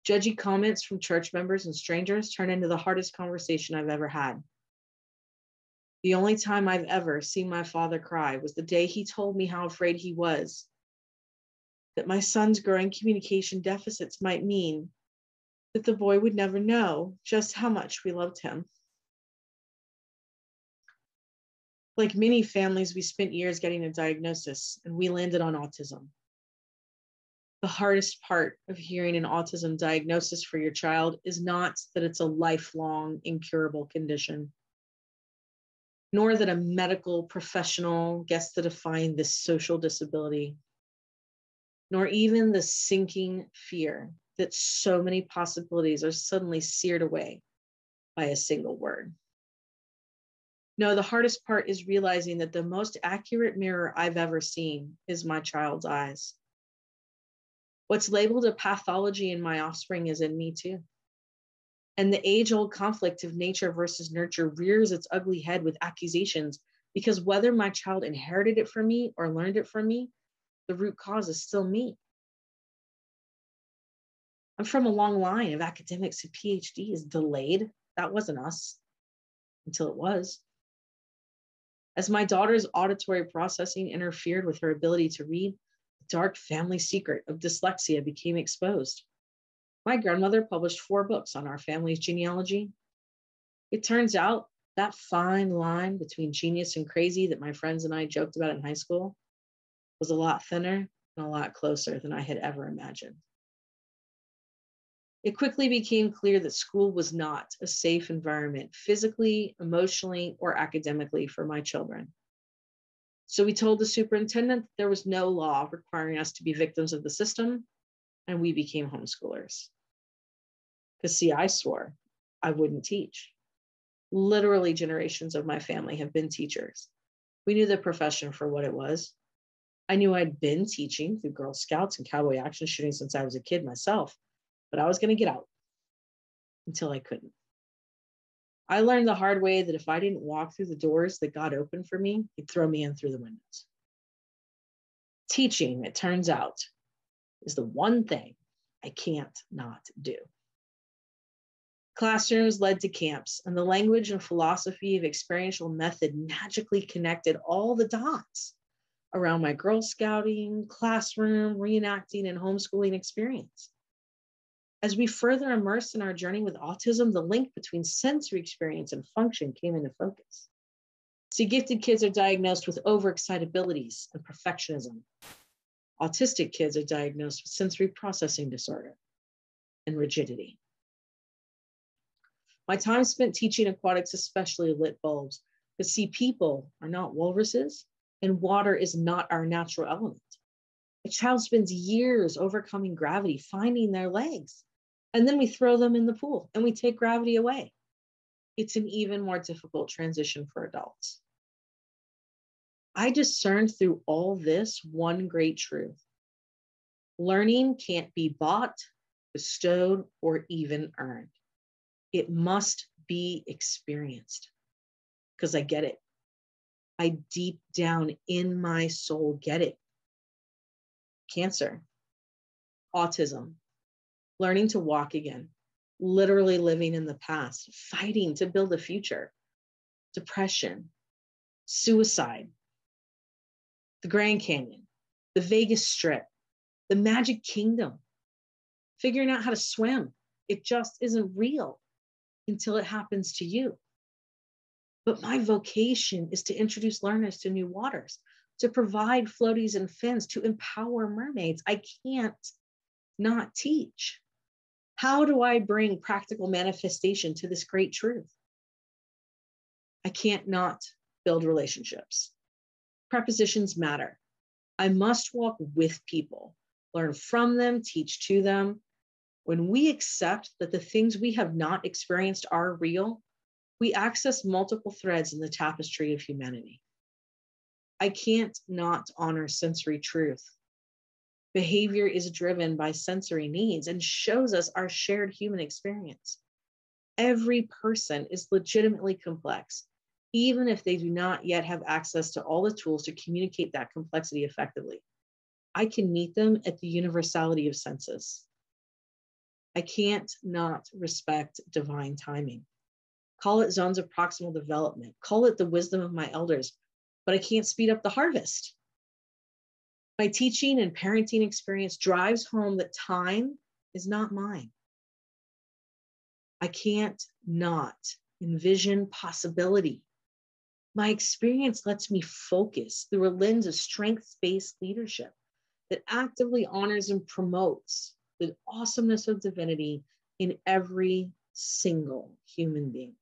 Judgy comments from church members and strangers turned into the hardest conversation I've ever had. The only time I've ever seen my father cry was the day he told me how afraid he was that my son's growing communication deficits might mean that the boy would never know just how much we loved him. Like many families, we spent years getting a diagnosis and we landed on autism. The hardest part of hearing an autism diagnosis for your child is not that it's a lifelong, incurable condition, nor that a medical professional gets to define this social disability, nor even the sinking fear that so many possibilities are suddenly seared away by a single word. No, the hardest part is realizing that the most accurate mirror I've ever seen is my child's eyes. What's labeled a pathology in my offspring is in me too. And the age old conflict of nature versus nurture rears its ugly head with accusations because whether my child inherited it from me or learned it from me, the root cause is still me I'm from a long line of academics and PhDs delayed. That wasn't us until it was. As my daughter's auditory processing interfered with her ability to read, the dark family secret of dyslexia became exposed. My grandmother published four books on our family's genealogy. It turns out that fine line between genius and crazy that my friends and I joked about in high school was a lot thinner and a lot closer than I had ever imagined. It quickly became clear that school was not a safe environment physically, emotionally, or academically for my children. So we told the superintendent there was no law requiring us to be victims of the system, and we became homeschoolers. Because, see, I swore I wouldn't teach. Literally, generations of my family have been teachers. We knew the profession for what it was. I knew I'd been teaching through Girl Scouts and cowboy action shooting since I was a kid myself but I was going to get out until I couldn't. I learned the hard way that if I didn't walk through the doors that God opened for me, He'd throw me in through the windows. Teaching, it turns out, is the one thing I can't not do. Classrooms led to camps, and the language and philosophy of experiential method magically connected all the dots around my Girl Scouting, classroom, reenacting, and homeschooling experience. As we further immersed in our journey with autism, the link between sensory experience and function came into focus. See, gifted kids are diagnosed with overexcitabilities and perfectionism. Autistic kids are diagnosed with sensory processing disorder and rigidity. My time spent teaching aquatics, especially lit bulbs, because see, people are not walruses, and water is not our natural element. A child spends years overcoming gravity, finding their legs, and then we throw them in the pool and we take gravity away. It's an even more difficult transition for adults. I discerned through all this one great truth learning can't be bought, bestowed, or even earned. It must be experienced because I get it. I deep down in my soul get it. Cancer, autism, learning to walk again, literally living in the past, fighting to build a future, depression, suicide, the Grand Canyon, the Vegas Strip, the Magic Kingdom, figuring out how to swim. It just isn't real until it happens to you. But my vocation is to introduce learners to new waters, to provide floaties and fins, to empower mermaids. I can't not teach. How do I bring practical manifestation to this great truth? I can't not build relationships. Prepositions matter. I must walk with people, learn from them, teach to them. When we accept that the things we have not experienced are real, we access multiple threads in the tapestry of humanity. I can't not honor sensory truth Behavior is driven by sensory needs and shows us our shared human experience. Every person is legitimately complex, even if they do not yet have access to all the tools to communicate that complexity effectively. I can meet them at the universality of senses. I can't not respect divine timing. Call it zones of proximal development, call it the wisdom of my elders, but I can't speed up the harvest. My teaching and parenting experience drives home that time is not mine. I can't not envision possibility. My experience lets me focus through a lens of strength based leadership that actively honors and promotes the awesomeness of divinity in every single human being.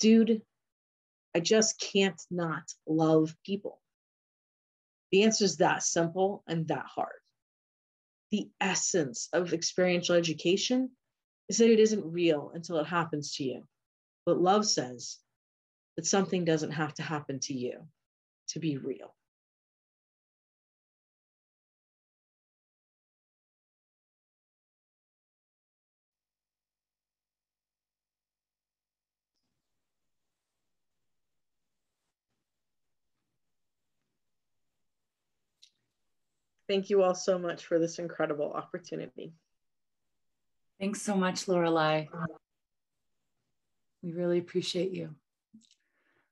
Dude, I just can't not love people. The answer is that simple and that hard. The essence of experiential education is that it isn't real until it happens to you. But love says that something doesn't have to happen to you to be real. Thank you all so much for this incredible opportunity. Thanks so much, Lorelei. We really appreciate you.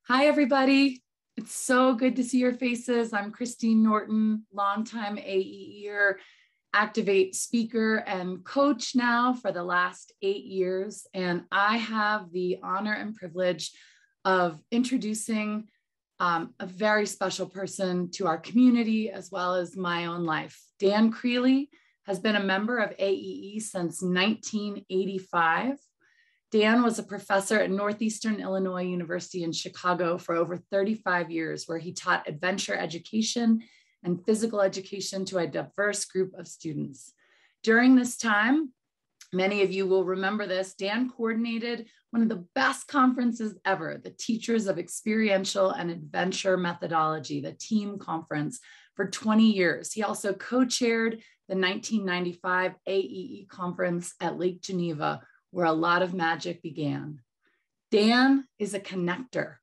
Hi, everybody. It's so good to see your faces. I'm Christine Norton, longtime AEER ActivatEE speaker and coach now for the last eight years. And I have the honor and privilege of introducing um, a very special person to our community as well as my own life. Dan Creeley has been a member of AEE since 1985. Dan was a professor at Northeastern Illinois University in Chicago for over 35 years, where he taught adventure education and physical education to a diverse group of students. During this time, many of you will remember this, Dan coordinated one of the best conferences ever, the Teachers of Experiential and Adventure Methodology, the TEAM conference, for 20 years. He also co chaired the 1995 AEE conference at Lake Geneva, where a lot of magic began. Dan is a connector,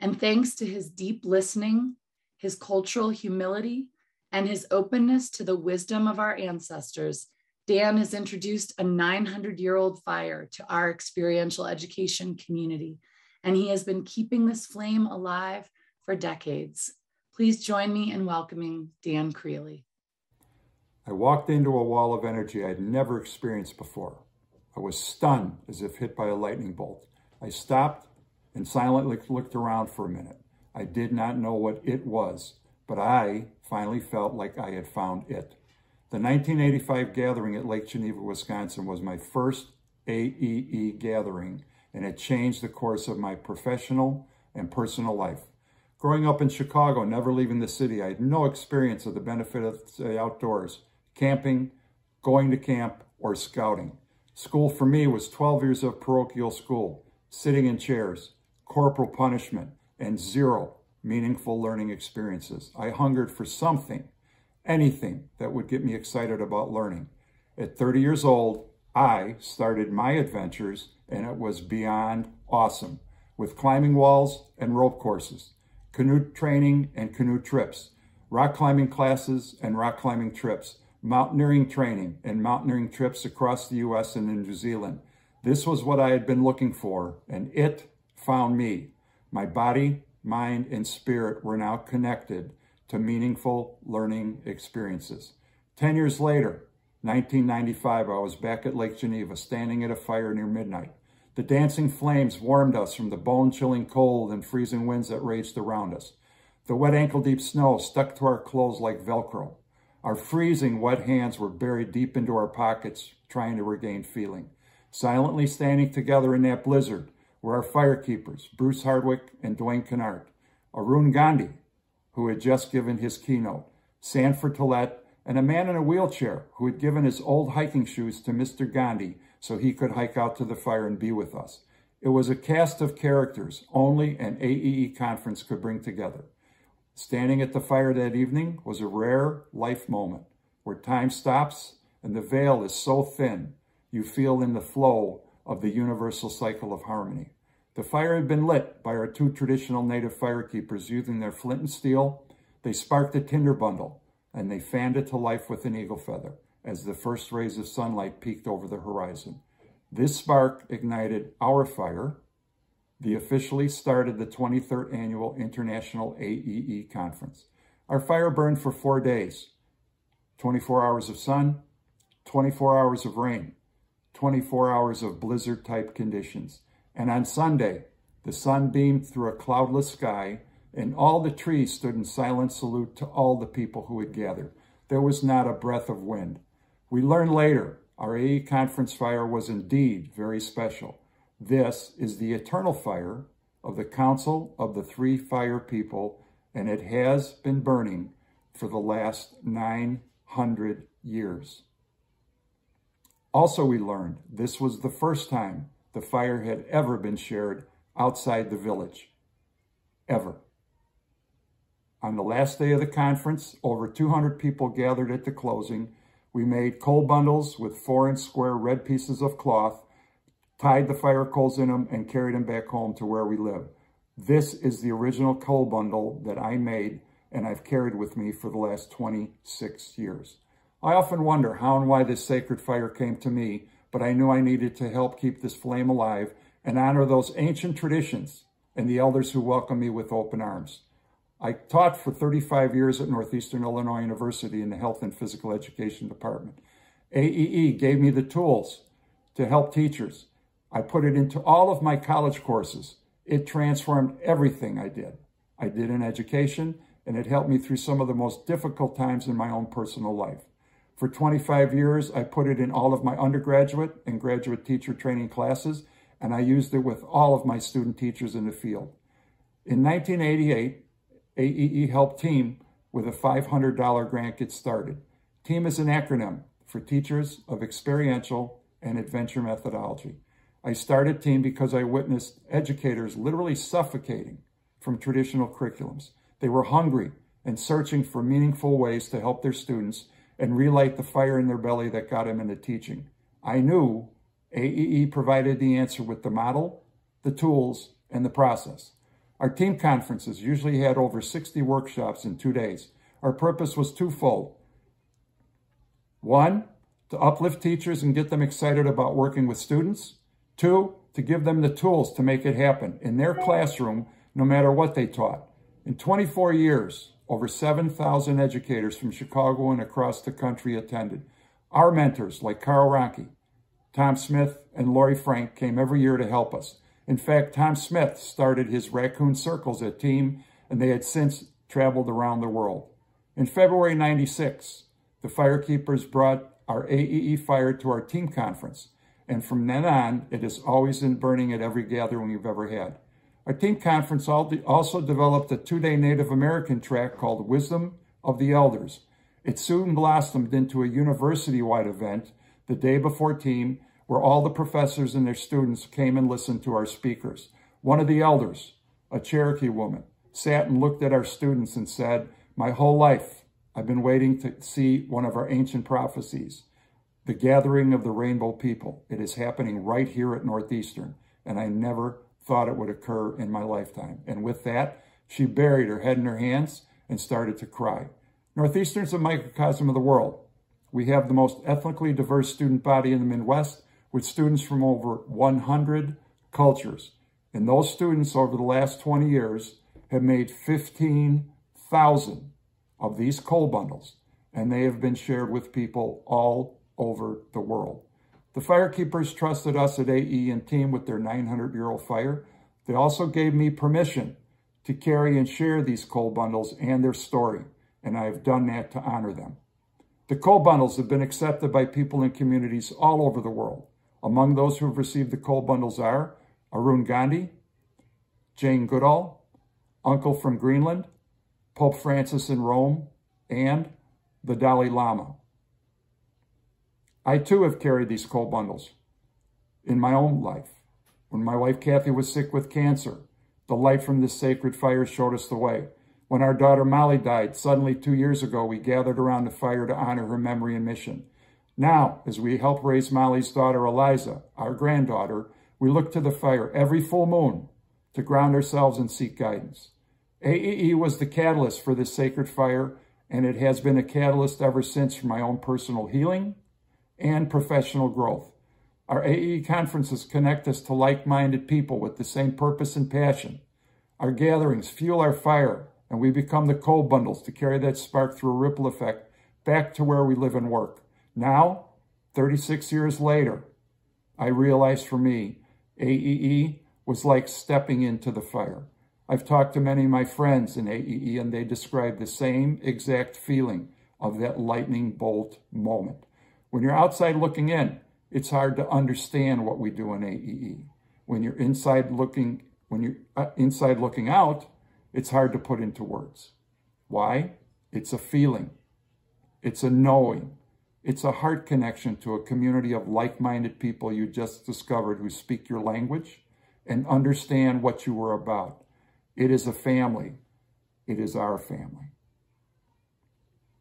and thanks to his deep listening, his cultural humility, and his openness to the wisdom of our ancestors, Dan has introduced a 900 year old fire to our experiential education community, and he has been keeping this flame alive for decades. Please join me in welcoming Dan Creeley. I walked into a wall of energy I'd never experienced before. I was stunned as if hit by a lightning bolt. I stopped and silently looked around for a minute. I did not know what it was, but I finally felt like I had found it. The 1985 gathering at Lake Geneva, Wisconsin was my first AEE gathering, and it changed the course of my professional and personal life. Growing up in Chicago, never leaving the city, I had no experience of the benefit of the outdoors, camping, going to camp, or scouting. School for me was 12 years of parochial school, sitting in chairs, corporal punishment, and zero meaningful learning experiences. I hungered for something, anything that would get me excited about learning. At 30 years old, I started my adventures and it was beyond awesome with climbing walls and rope courses, canoe training and canoe trips, rock climbing classes and rock climbing trips, mountaineering training and mountaineering trips across the US and in New Zealand. This was what I had been looking for, and it found me. My body, mind, and spirit were now connected to meaningful learning experiences. Ten years later, 1995, I was back at Lake Geneva, standing at a fire near midnight. The dancing flames warmed us from the bone-chilling cold and freezing winds that raged around us. The wet ankle-deep snow stuck to our clothes like Velcro. Our freezing wet hands were buried deep into our pockets, trying to regain feeling. Silently standing together in that blizzard were our firekeepers, Bruce Hardwick and Dwayne Kennard, Arun Gandhi, who had just given his keynote, Sanford Tillett, and a man in a wheelchair who had given his old hiking shoes to Mr. Gandhi so he could hike out to the fire and be with us. It was a cast of characters only an AEE conference could bring together. Standing at the fire that evening was a rare life moment where time stops and the veil is so thin you feel in the flow of the universal cycle of harmony. The fire had been lit by our two traditional native firekeepers using their flint and steel. They sparked a tinder bundle and they fanned it to life with an eagle feather as the first rays of sunlight peeked over the horizon. This spark ignited our fire, the officially started the 23rd Annual International AEE Conference. Our fire burned for four days, 24 hours of sun, 24 hours of rain, 24 hours of blizzard-type conditions. And on Sunday, the sun beamed through a cloudless sky, and all the trees stood in silent salute to all the people who had gathered. There was not a breath of wind. We learned later our AE conference fire was indeed very special. This is the eternal fire of the Council of the Three Fire People, and it has been burning for the last 900 years. Also, we learned this was the first time the fire had ever been shared outside the village. Ever. On the last day of the conference, over 200 people gathered at the closing. We made coal bundles with four inch square red pieces of cloth, tied the fire coals in them, and carried them back home to where we live. This is the original coal bundle that I made and I've carried with me for the last 26 years. I often wonder how and why this sacred fire came to me, but I knew I needed to help keep this flame alive and honor those ancient traditions and the elders who welcomed me with open arms. I taught for 35 years at Northeastern Illinois University in the Health and Physical Education Department. AEE gave me the tools to help teachers. I put it into all of my college courses. It transformed everything I did. I did in education, and it helped me through some of the most difficult times in my own personal life. For 25 years, I put it in all of my undergraduate and graduate teacher training classes, and I used it with all of my student teachers in the field. In 1988, AEE helped TEAM with a $500 grant get started. TEAM is an acronym for Teachers of Experiential and Adventure Methodology. I started TEAM because I witnessed educators literally suffocating from traditional curriculums. They were hungry and searching for meaningful ways to help their students and relight the fire in their belly that got them into teaching. I knew AEE provided the answer with the model, the tools, and the process. Our team conferences usually had over 60 workshops in two days. Our purpose was twofold. One, to uplift teachers and get them excited about working with students. Two, to give them the tools to make it happen in their classroom, no matter what they taught. In 24 years, over 7,000 educators from Chicago and across the country attended. Our mentors, like Karl Rohnke, Tom Smith, and Lori Frank, came every year to help us. In fact, Tom Smith started his Raccoon Circles at Team, and they had since traveled around the world. In February 96, the Firekeepers brought our AEE Fire to our team conference, and from then on, it has always been burning at every gathering we've ever had. Our team conference also developed a two-day Native American track called Wisdom of the Elders. It soon blossomed into a university-wide event the day before team where all the professors and their students came and listened to our speakers. One of the elders, a Cherokee woman, sat and looked at our students and said, my whole life, I've been waiting to see one of our ancient prophecies, the gathering of the rainbow people. It is happening right here at Northeastern, and I never thought it would occur in my lifetime. And with that, she buried her head in her hands and started to cry. Northeastern is a microcosm of the world. We have the most ethnically diverse student body in the Midwest with students from over 100 cultures. And those students over the last 20 years have made 15,000 of these coal bundles, and they have been shared with people all over the world. The firekeepers trusted us at AE and team with their 900-year-old fire. They also gave me permission to carry and share these coal bundles and their story, and I have done that to honor them. The coal bundles have been accepted by people in communities all over the world. Among those who have received the coal bundles are Arun Gandhi, Jane Goodall, Uncle from Greenland, Pope Francis in Rome, and the Dalai Lama. I too have carried these coal bundles in my own life. When my wife Kathy was sick with cancer, the light from this sacred fire showed us the way. When our daughter Molly died, suddenly two years ago, we gathered around the fire to honor her memory and mission. Now, as we help raise Molly's daughter Eliza, our granddaughter, we look to the fire every full moon to ground ourselves and seek guidance. AEE was the catalyst for this sacred fire, and it has been a catalyst ever since for my own personal healing, and professional growth. Our AE conferences connect us to like-minded people with the same purpose and passion. Our gatherings fuel our fire, and we become the coal bundles to carry that spark through a ripple effect back to where we live and work. Now, 36 years later, I realize for me, AEE was like stepping into the fire. I've talked to many of my friends in AEE, and they describe the same exact feeling of that lightning bolt moment. When you're outside looking in, it's hard to understand what we do in AEE. When you're inside looking, when you're uh, inside looking out, it's hard to put into words. Why? It's a feeling. It's a knowing. It's a heart connection to a community of like-minded people you just discovered who speak your language and understand what you were about. It is a family. It is our family.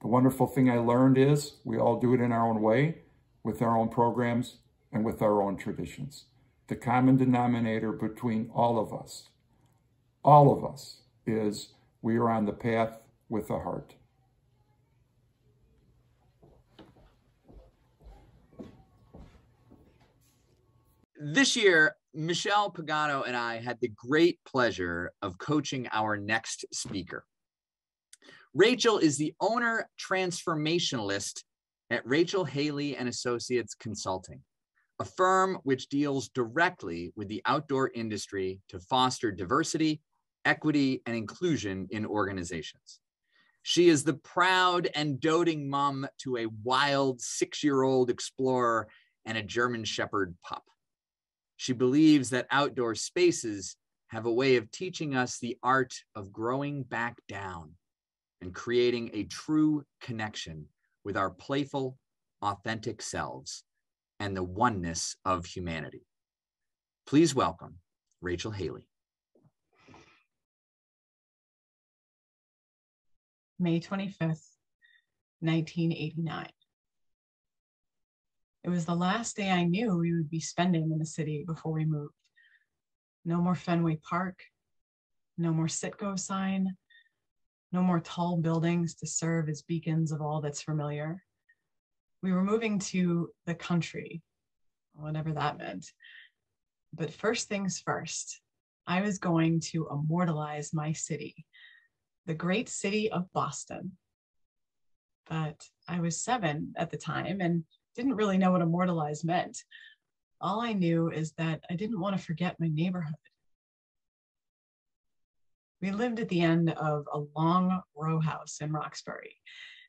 The wonderful thing I learned is we all do it in our own way, with our own programs, and with our own traditions. The common denominator between all of us, all of us, is we are on the path with a heart. This year, Michelle Pagano and I had the great pleasure of coaching our next speaker. Rachel is the owner transformationalist at Rachel Haley and Associates Consulting, a firm which deals directly with the outdoor industry to foster diversity, equity, and inclusion in organizations. She is the proud and doting mom to a wild six year old explorer and a German Shepherd pup. She believes that outdoor spaces have a way of teaching us the art of growing back down and creating a true connection with our playful, authentic selves and the oneness of humanity. Please welcome Rachel Haley. May 25th, 1989. It was the last day I knew we would be spending in the city before we moved. No more Fenway Park, no more Citgo sign, no more tall buildings to serve as beacons of all that's familiar. We were moving to the country, whatever that meant. But first things first, I was going to immortalize my city, the great city of Boston. But I was seven at the time and didn't really know what immortalize meant. All I knew is that I didn't want to forget my neighborhood. We lived at the end of a long row house in Roxbury,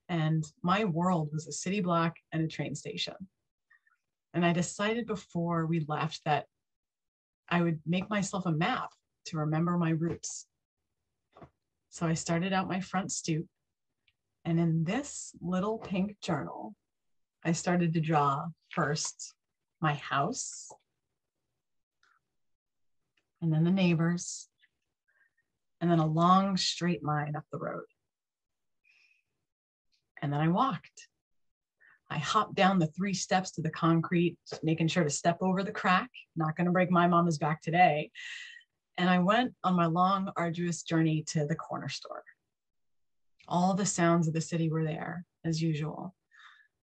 and my world was a city block and a train station. And I decided before we left that I would make myself a map to remember my roots. So I started out my front stoop, and in this little pink journal, I started to draw first my house, and then the neighbors, and then a long straight line up the road. And then I walked. I hopped down the three steps to the concrete, making sure to step over the crack, not going to break my mama's back today. And I went on my long, arduous journey to the corner store. All the sounds of the city were there, as usual.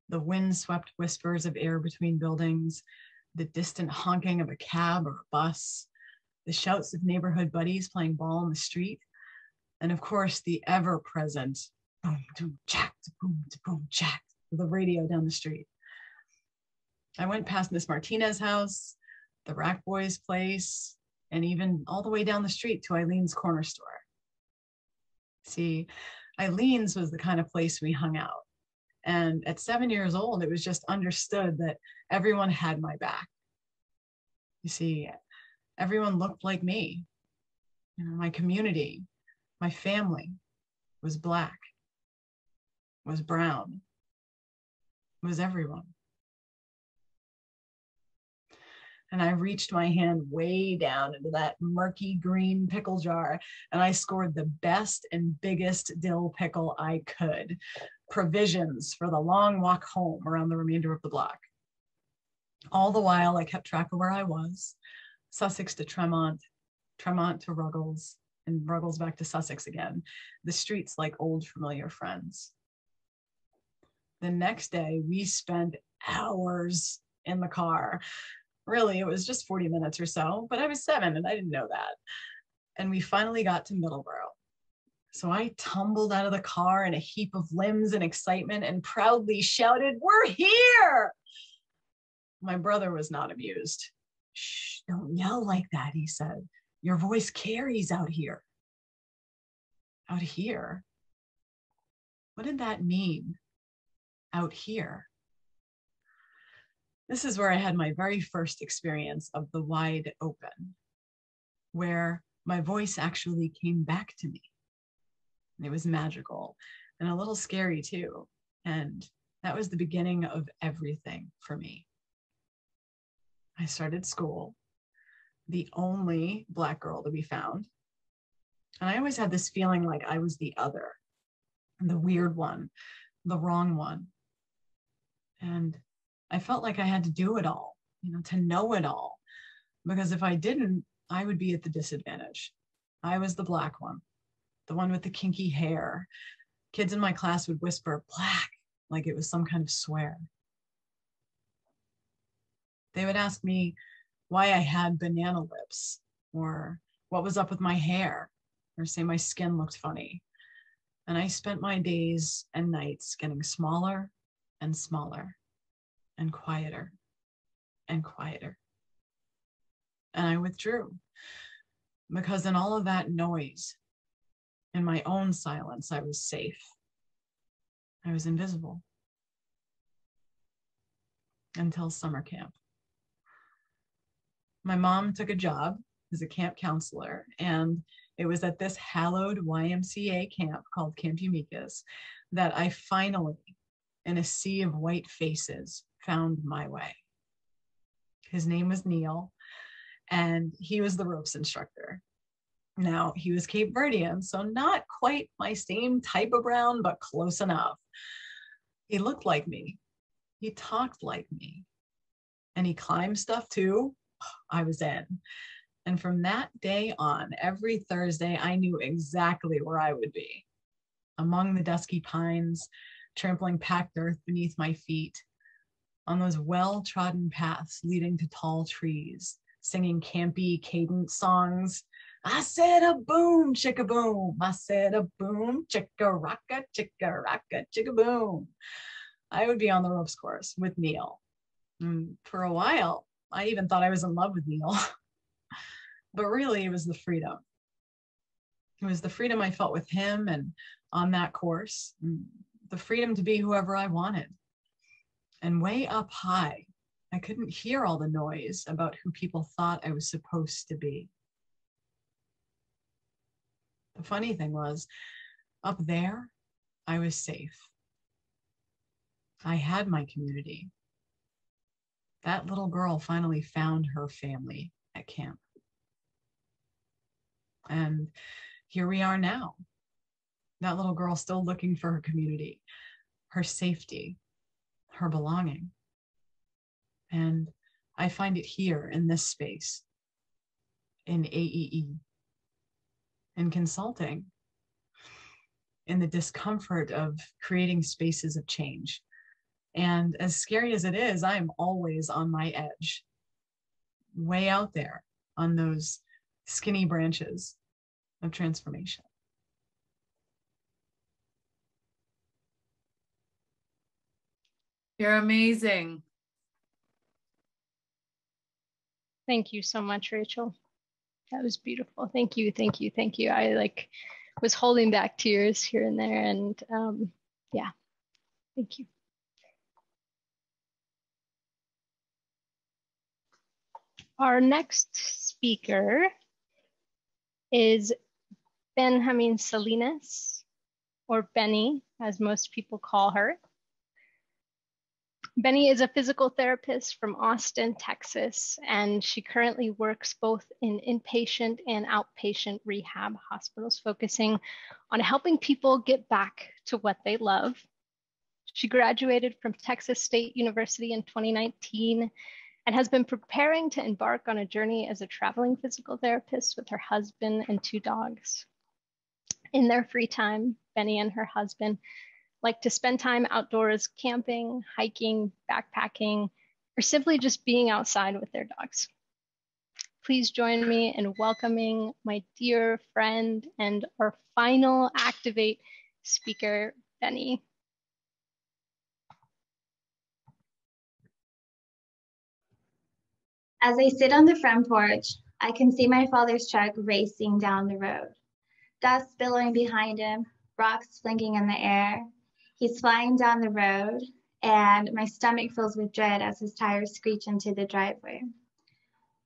The wind-swept whispers of air between buildings, the distant honking of a cab or a bus, the shouts of neighborhood buddies playing ball in the street, and of course the ever-present boom, boom, jack, boom, boom, jack, the radio down the street. I went past Miss Martinez's house, the Rack Boys place, and even all the way down the street to Eileen's corner store. See, Eileen's was the kind of place we hung out. And at seven years old, it was just understood that everyone had my back. You see, everyone looked like me. You know, my community, my family was black, was brown, was everyone. And I reached my hand way down into that murky green pickle jar and I scored the best and biggest dill pickle I could. Provisions for the long walk home around the remainder of the block. All the while, I kept track of where I was Sussex to Tremont, Tremont to Ruggles, and Ruggles back to Sussex again. The streets like old familiar friends. The next day, we spent hours in the car. Really, it was just 40 minutes or so, but I was seven and I didn't know that. And we finally got to Middleborough. So I tumbled out of the car in a heap of limbs and excitement and proudly shouted, We're here! My brother was not amused. Shh, don't yell like that, he said. Your voice carries out here. Out here? What did that mean? Out here? This is where I had my very first experience of the wide open, where my voice actually came back to me. It was magical and a little scary too. And that was the beginning of everything for me. I started school, the only Black girl to be found. And I always had this feeling like I was the other, the weird one, the wrong one. And I felt like I had to do it all, you know, to know it all. Because if I didn't, I would be at the disadvantage. I was the Black one, the one with the kinky hair. Kids in my class would whisper, Black, like it was some kind of swear. They would ask me, why I had banana lips, or what was up with my hair, or say my skin looked funny. And I spent my days and nights getting smaller and smaller and quieter and quieter. And I withdrew because in all of that noise, in my own silence, I was safe. I was invisible until summer camp. My mom took a job as a camp counselor, and it was at this hallowed YMCA camp called Camp Yomechas that I finally, in a sea of white faces, found my way. His name was Neil, and he was the ropes instructor. Now, he was Cape Verdean, so not quite my same type of brown, but close enough. He looked like me. He talked like me. And he climbed stuff too. I was in. And from that day on, every Thursday, I knew exactly where I would be among the dusky pines, trampling packed earth beneath my feet, on those well trodden paths leading to tall trees, singing campy cadence songs. I said a boom, chicka boom. I said a boom, chicka rocka, chicka rocka, chicka boom. I would be on the ropes course with Neil. And for a while, I even thought I was in love with Neil. but really, it was the freedom. It was the freedom I felt with him and on that course, the freedom to be whoever I wanted. And way up high, I couldn't hear all the noise about who people thought I was supposed to be. The funny thing was, up there, I was safe. I had my community. That little girl finally found her family at camp. And here we are now. That little girl still looking for her community, her safety, her belonging. And I find it here in this space, in AEE, in consulting, in the discomfort of creating spaces of change. And as scary as it is, I am always on my edge, way out there on those skinny branches of transformation. You're amazing. Thank you so much, Rachel. That was beautiful. Thank you, thank you, thank you. I like was holding back tears here and there, and um, yeah, thank you. Our next speaker is Benjamin Salinas, or Benni, as most people call her. Benni is a physical therapist from Austin, Texas, and she currently works both in inpatient and outpatient rehab hospitals, focusing on helping people get back to what they love. She graduated from Texas State University in 2019 and has been preparing to embark on a journey as a traveling physical therapist with her husband and two dogs. In their free time, Benni and her husband like to spend time outdoors camping, hiking, backpacking, or simply just being outside with their dogs. Please join me in welcoming my dear friend and our final ActivatEE speaker, Benni. As I sit on the front porch, I can see my father's truck racing down the road. Dust billowing behind him, rocks flinging in the air, He's flying down the road, and my stomach fills with dread as his tires screech into the driveway.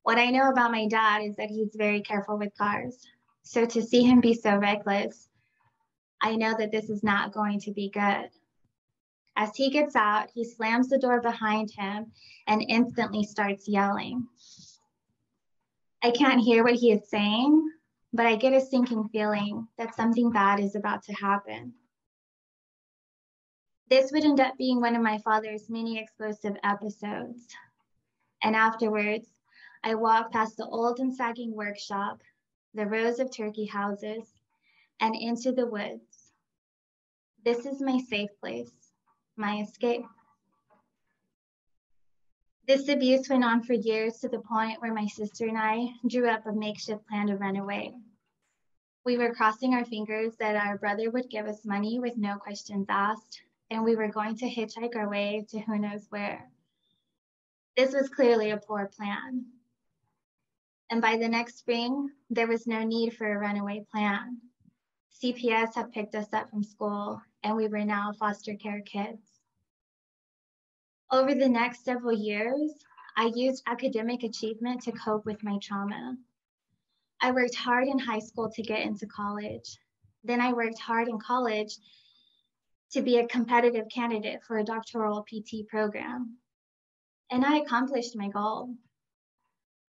What I know about my dad is that he's very careful with cars. So to see him be so reckless, I know that this is not going to be good. As he gets out, he slams the door behind him and instantly starts yelling. I can't hear what he is saying, but I get a sinking feeling that something bad is about to happen. This would end up being one of my father's many explosive episodes. And afterwards, I walk past the old and sagging workshop, the rows of turkey houses, and into the woods. This is my safe place, my escape. This abuse went on for years to the point where my sister and I drew up a makeshift plan to run away. We were crossing our fingers that our brother would give us money with no questions asked, and we were going to hitchhike our way to who knows where. This was clearly a poor plan. And by the next spring, there was no need for a runaway plan. CPS had picked us up from school, and we were now foster care kids. Over the next several years, I used academic achievement to cope with my trauma. I worked hard in high school to get into college. Then I worked hard in college to be a competitive candidate for a doctoral PT program. And I accomplished my goal.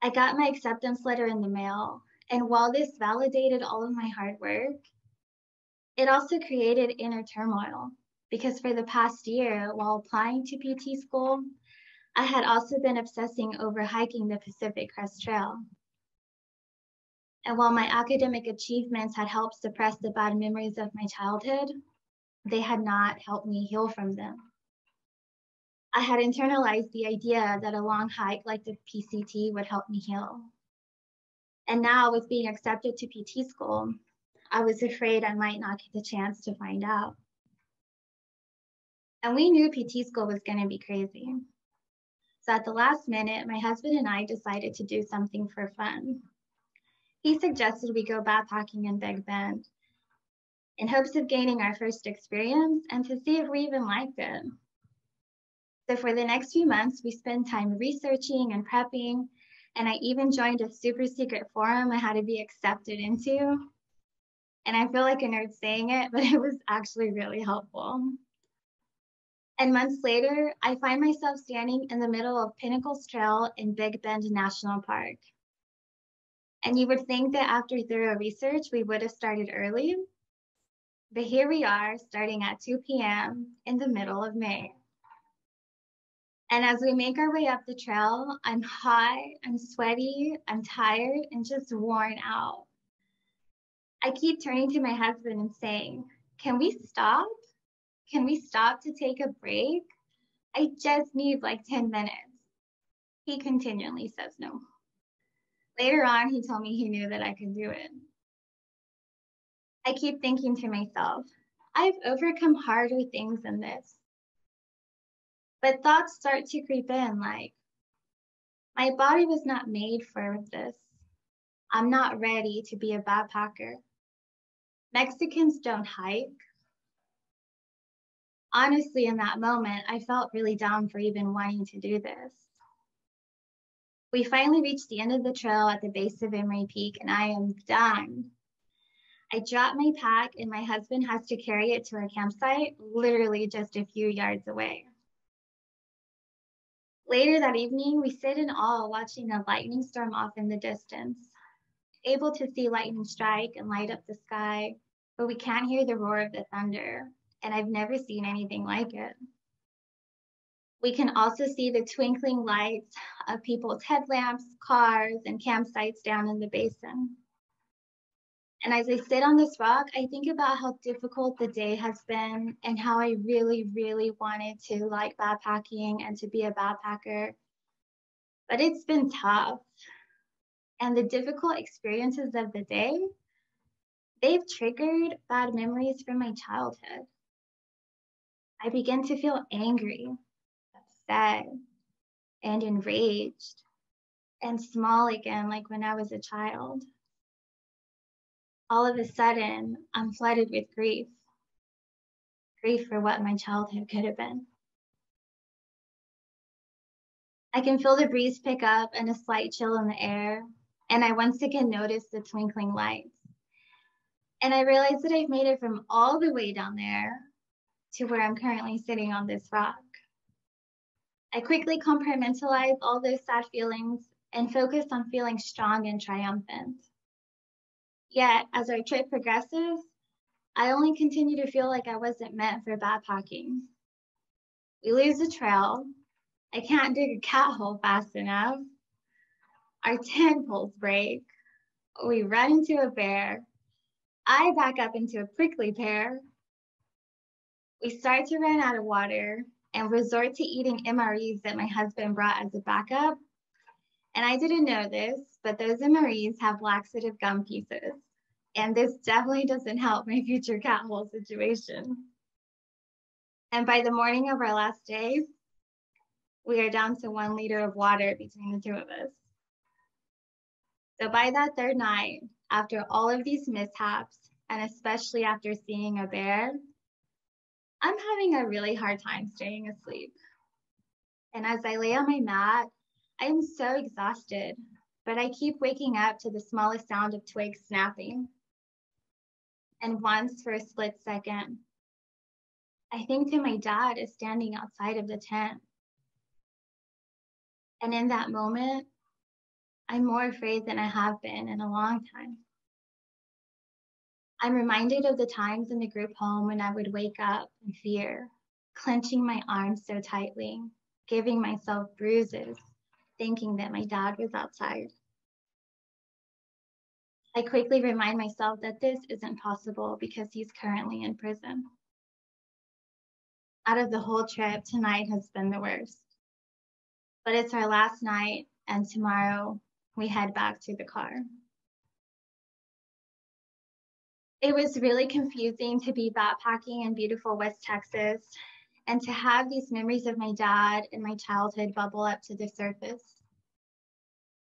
I got my acceptance letter in the mail, and while this validated all of my hard work, it also created inner turmoil because for the past year, while applying to PT school, I had also been obsessing over hiking the Pacific Crest Trail. And while my academic achievements had helped suppress the bad memories of my childhood, they had not helped me heal from them. I had internalized the idea that a long hike like the PCT would help me heal. And now, with being accepted to PT school, I was afraid I might not get the chance to find out. And we knew PT school was going to be crazy. So at the last minute, my husband and I decided to do something for fun. He suggested we go backpacking in Big Bend in hopes of gaining our first experience and to see if we even liked it. So for the next few months, we spent time researching and prepping, and I even joined a super secret forum I had to be accepted into. And I feel like a nerd saying it, but it was actually really helpful. And months later, I find myself standing in the middle of Pinnacles Trail in Big Bend National Park. And you would think that after thorough research, we would have started early. But here we are, starting at 2 p.m. in the middle of May. And as we make our way up the trail, I'm hot, I'm sweaty, I'm tired, and just worn out. I keep turning to my husband and saying, Can we stop? Can we stop to take a break? I just need like 10 minutes. He continually says no. Later on, he told me he knew that I could do it. I keep thinking to myself, I've overcome harder things than this. But thoughts start to creep in like, my body was not made for this. I'm not ready to be a backpacker. Mexicans don't hike honestly, in that moment, I felt really dumb for even wanting to do this. We finally reached the end of the trail at the base of Emory Peak, and I am done. I drop my pack, and my husband has to carry it to our campsite, literally just a few yards away. Later that evening, we sit in awe watching a lightning storm off in the distance, able to see lightning strike and light up the sky, but we can't hear the roar of the thunder and I've never seen anything like it. We can also see the twinkling lights of people's headlamps, cars, and campsites down in the basin. And as I sit on this rock, I think about how difficult the day has been and how I really, really wanted to like backpacking and to be a backpacker. But it's been tough. And the difficult experiences of the day, they've triggered bad memories from my childhood. I began to feel angry, upset, and enraged, and small again, like when I was a child. All of a sudden, I'm flooded with grief grief for what my childhood could have been. I can feel the breeze pick up and a slight chill in the air, and I once again notice the twinkling lights. And I realize that I've made it from all the way down there to where I'm currently sitting on this rock. I quickly compartmentalize all those sad feelings and focus on feeling strong and triumphant. Yet, as our trip progresses, I only continue to feel like I wasn't meant for backpacking. We lose the trail. I can't dig a cat hole fast enough. Our tent poles break. We run into a bear. I back up into a prickly pear we start to run out of water and resort to eating MREs that my husband brought as a backup. And I didn't know this, but those MREs have laxative gum pieces. And this definitely doesn't help my future cat hole situation. And by the morning of our last day, we are down to one liter of water between the two of us. So by that third night, after all of these mishaps, and especially after seeing a bear, I'm having a really hard time staying asleep. And as I lay on my mat, I am so exhausted, but I keep waking up to the smallest sound of twigs snapping. And once for a split second, I think that my dad is standing outside of the tent. And in that moment, I'm more afraid than I have been in a long time. I'm reminded of the times in the group home when I would wake up in fear, clenching my arms so tightly, giving myself bruises, thinking that my dad was outside. I quickly remind myself that this isn't possible because he's currently in prison. Out of the whole trip, tonight has been the worst. But it's our last night, and tomorrow we head back to the car. It was really confusing to be backpacking in beautiful West Texas and to have these memories of my dad and my childhood bubble up to the surface.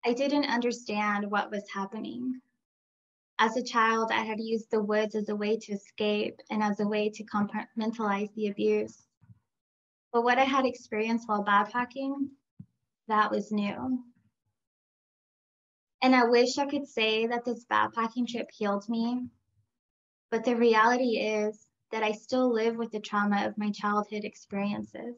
I didn't understand what was happening. As a child, I had used the woods as a way to escape and as a way to compartmentalize the abuse. But what I had experienced while backpacking, that was new. And I wish I could say that this backpacking trip healed me, but the reality is that I still live with the trauma of my childhood experiences.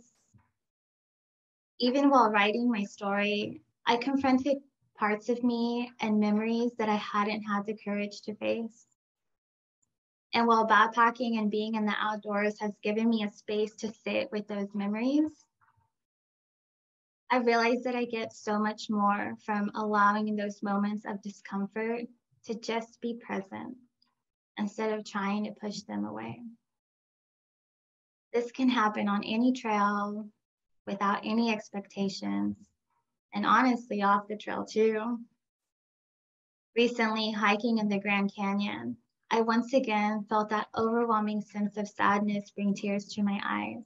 Even while writing my story, I confronted parts of me and memories that I hadn't had the courage to face. And while backpacking and being in the outdoors has given me a space to sit with those memories, I realize that I get so much more from allowing those moments of discomfort to just be present instead of trying to push them away. This can happen on any trail without any expectations, and honestly, off the trail too. Recently, hiking in the Grand Canyon, I once again felt that overwhelming sense of sadness bring tears to my eyes.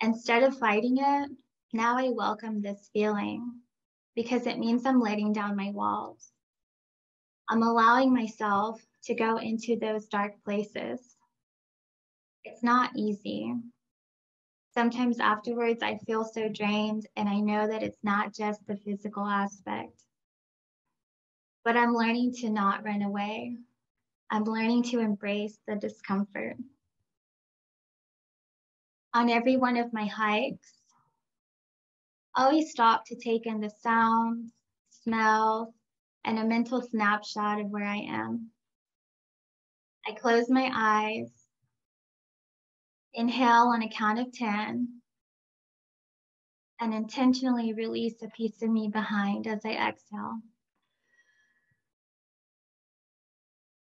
Instead of fighting it, now I welcome this feeling because it means I'm letting down my walls. I'm allowing myself to go into those dark places. It's not easy. Sometimes afterwards, I feel so drained, and I know that it's not just the physical aspect. But I'm learning to not run away. I'm learning to embrace the discomfort. On every one of my hikes, I always stop to take in the sounds, smells, and a mental snapshot of where I am. I close my eyes, inhale on a count of 10, and intentionally release a piece of me behind as I exhale.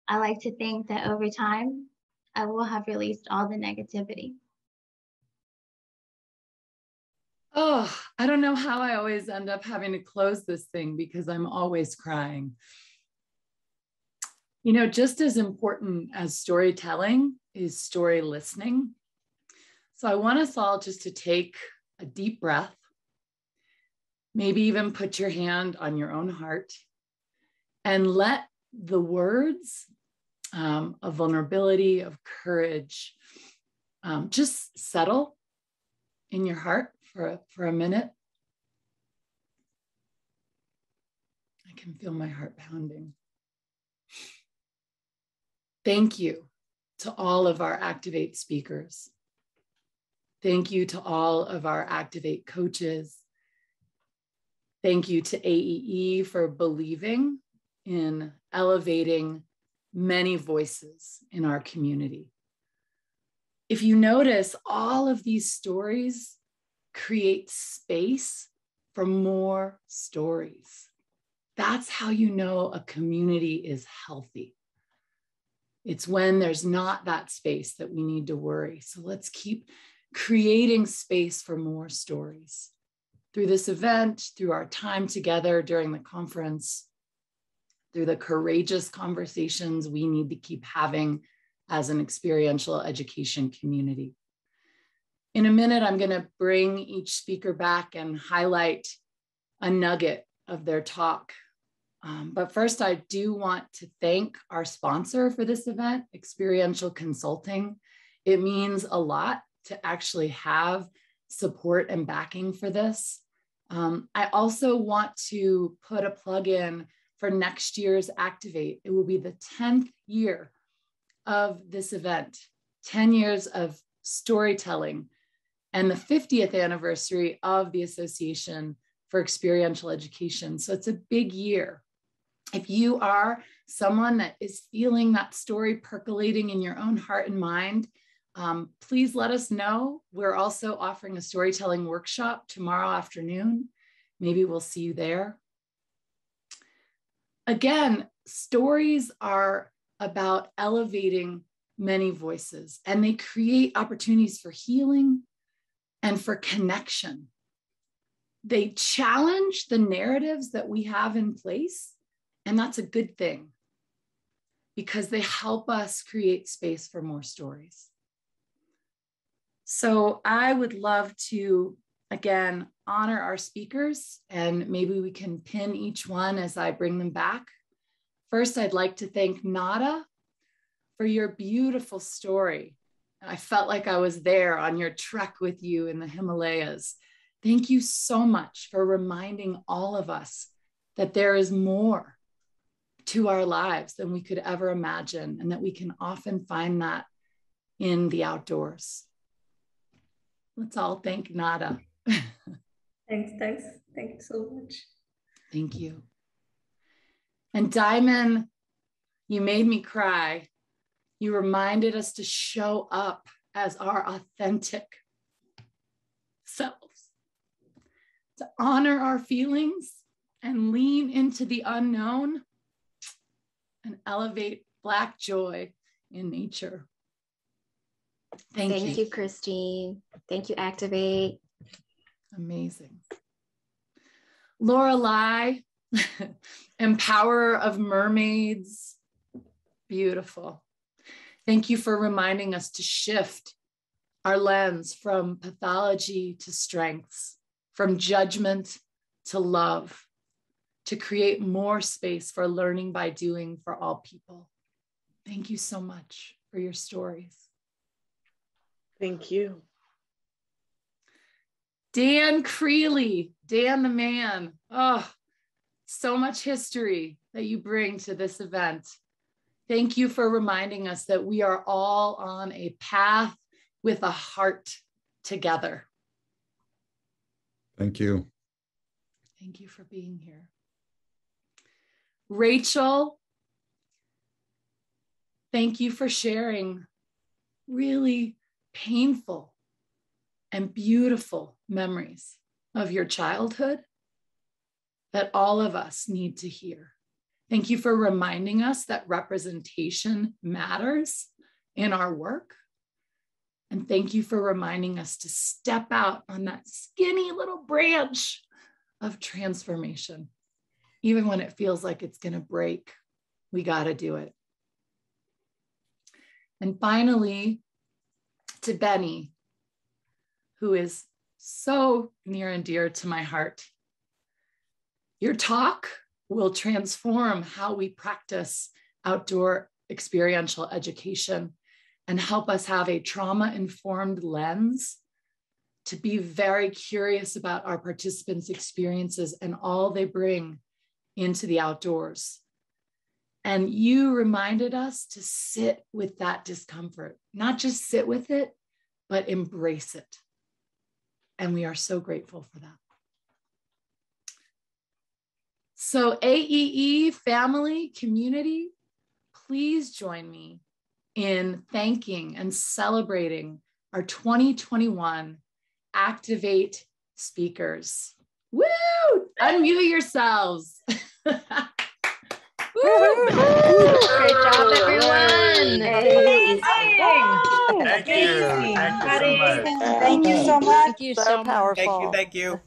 I like to think that over time, I will have released all the negativity. Oh, I don't know how I always end up having to close this thing because I'm always crying. You know, just as important as storytelling is story listening. So I want us all just to take a deep breath, maybe even put your hand on your own heart and let the words um, of vulnerability, of courage, um, just settle in your heart for a, for a minute. I can feel my heart pounding. Thank you to all of our ActivatEE speakers. Thank you to all of our ActivatEE coaches. Thank you to AEE for believing in elevating many voices in our community. If you notice, all of these stories create space for more stories. That's how you know a community is healthy. It's when there's not that space that we need to worry. So let's keep creating space for more stories. Through this event, through our time together during the conference, through the courageous conversations we need to keep having as an experiential education community. In a minute, I'm going to bring each speaker back and highlight a nugget of their talk. Um, but first, I do want to thank our sponsor for this event, Experiential Consulting. It means a lot to actually have support and backing for this. Um, I also want to put a plug in for next year's ActivatEE. It will be the 10th year of this event, 10 years of storytelling, and the 50th anniversary of the Association for Experiential Education. So it's a big year. If you are someone that is feeling that story percolating in your own heart and mind, um, please let us know. We're also offering a storytelling workshop tomorrow afternoon. Maybe we'll see you there. Again, stories are about elevating many voices and they create opportunities for healing and for connection. They challenge the narratives that we have in place, and that's a good thing because they help us create space for more stories. So I would love to, again, honor our speakers and maybe we can pin each one as I bring them back. First, I'd like to thank Nada for your beautiful story. I felt like I was there on your trek with you in the Himalayas. Thank you so much for reminding all of us that there is more to our lives than we could ever imagine, and that we can often find that in the outdoors. Let's all thank Nada. thanks, thanks. Thank you so much. Thank you. And Diamond, you made me cry. You reminded us to show up as our authentic selves, to honor our feelings and lean into the unknown and elevate Black joy in nature. Thank, Thank you. you, Christine. Thank you, ActivatEE. Amazing. Laura Lorelei, empower of mermaids. Beautiful. Thank you for reminding us to shift our lens from pathology to strengths, from judgment to love, to create more space for learning by doing for all people. Thank you so much for your stories. Thank you. Dan Creeley, Dan the man. Oh, so much history that you bring to this event. Thank you for reminding us that we are all on a path with a heart together. Thank you. Thank you for being here. Rachel, thank you for sharing really painful and beautiful memories of your childhood that all of us need to hear. Thank you for reminding us that representation matters in our work. And thank you for reminding us to step out on that skinny little branch of transformation. Even when it feels like it's going to break, we got to do it. And finally, to Benni, who is so near and dear to my heart. Your talk will transform how we practice outdoor experiential education and help us have a trauma informed lens to be very curious about our participants' experiences and all they bring into the outdoors. And you reminded us to sit with that discomfort, not just sit with it, but embrace it. And we are so grateful for that. So, AEE family, community, please join me in thanking and celebrating our 2021 ActivatEE speakers. Woo! Unmute yourselves. Great job, everyone. Amazing. Thank you. Thank you so much. Thank you so much. Thank you so, much. Thank you. Thank you.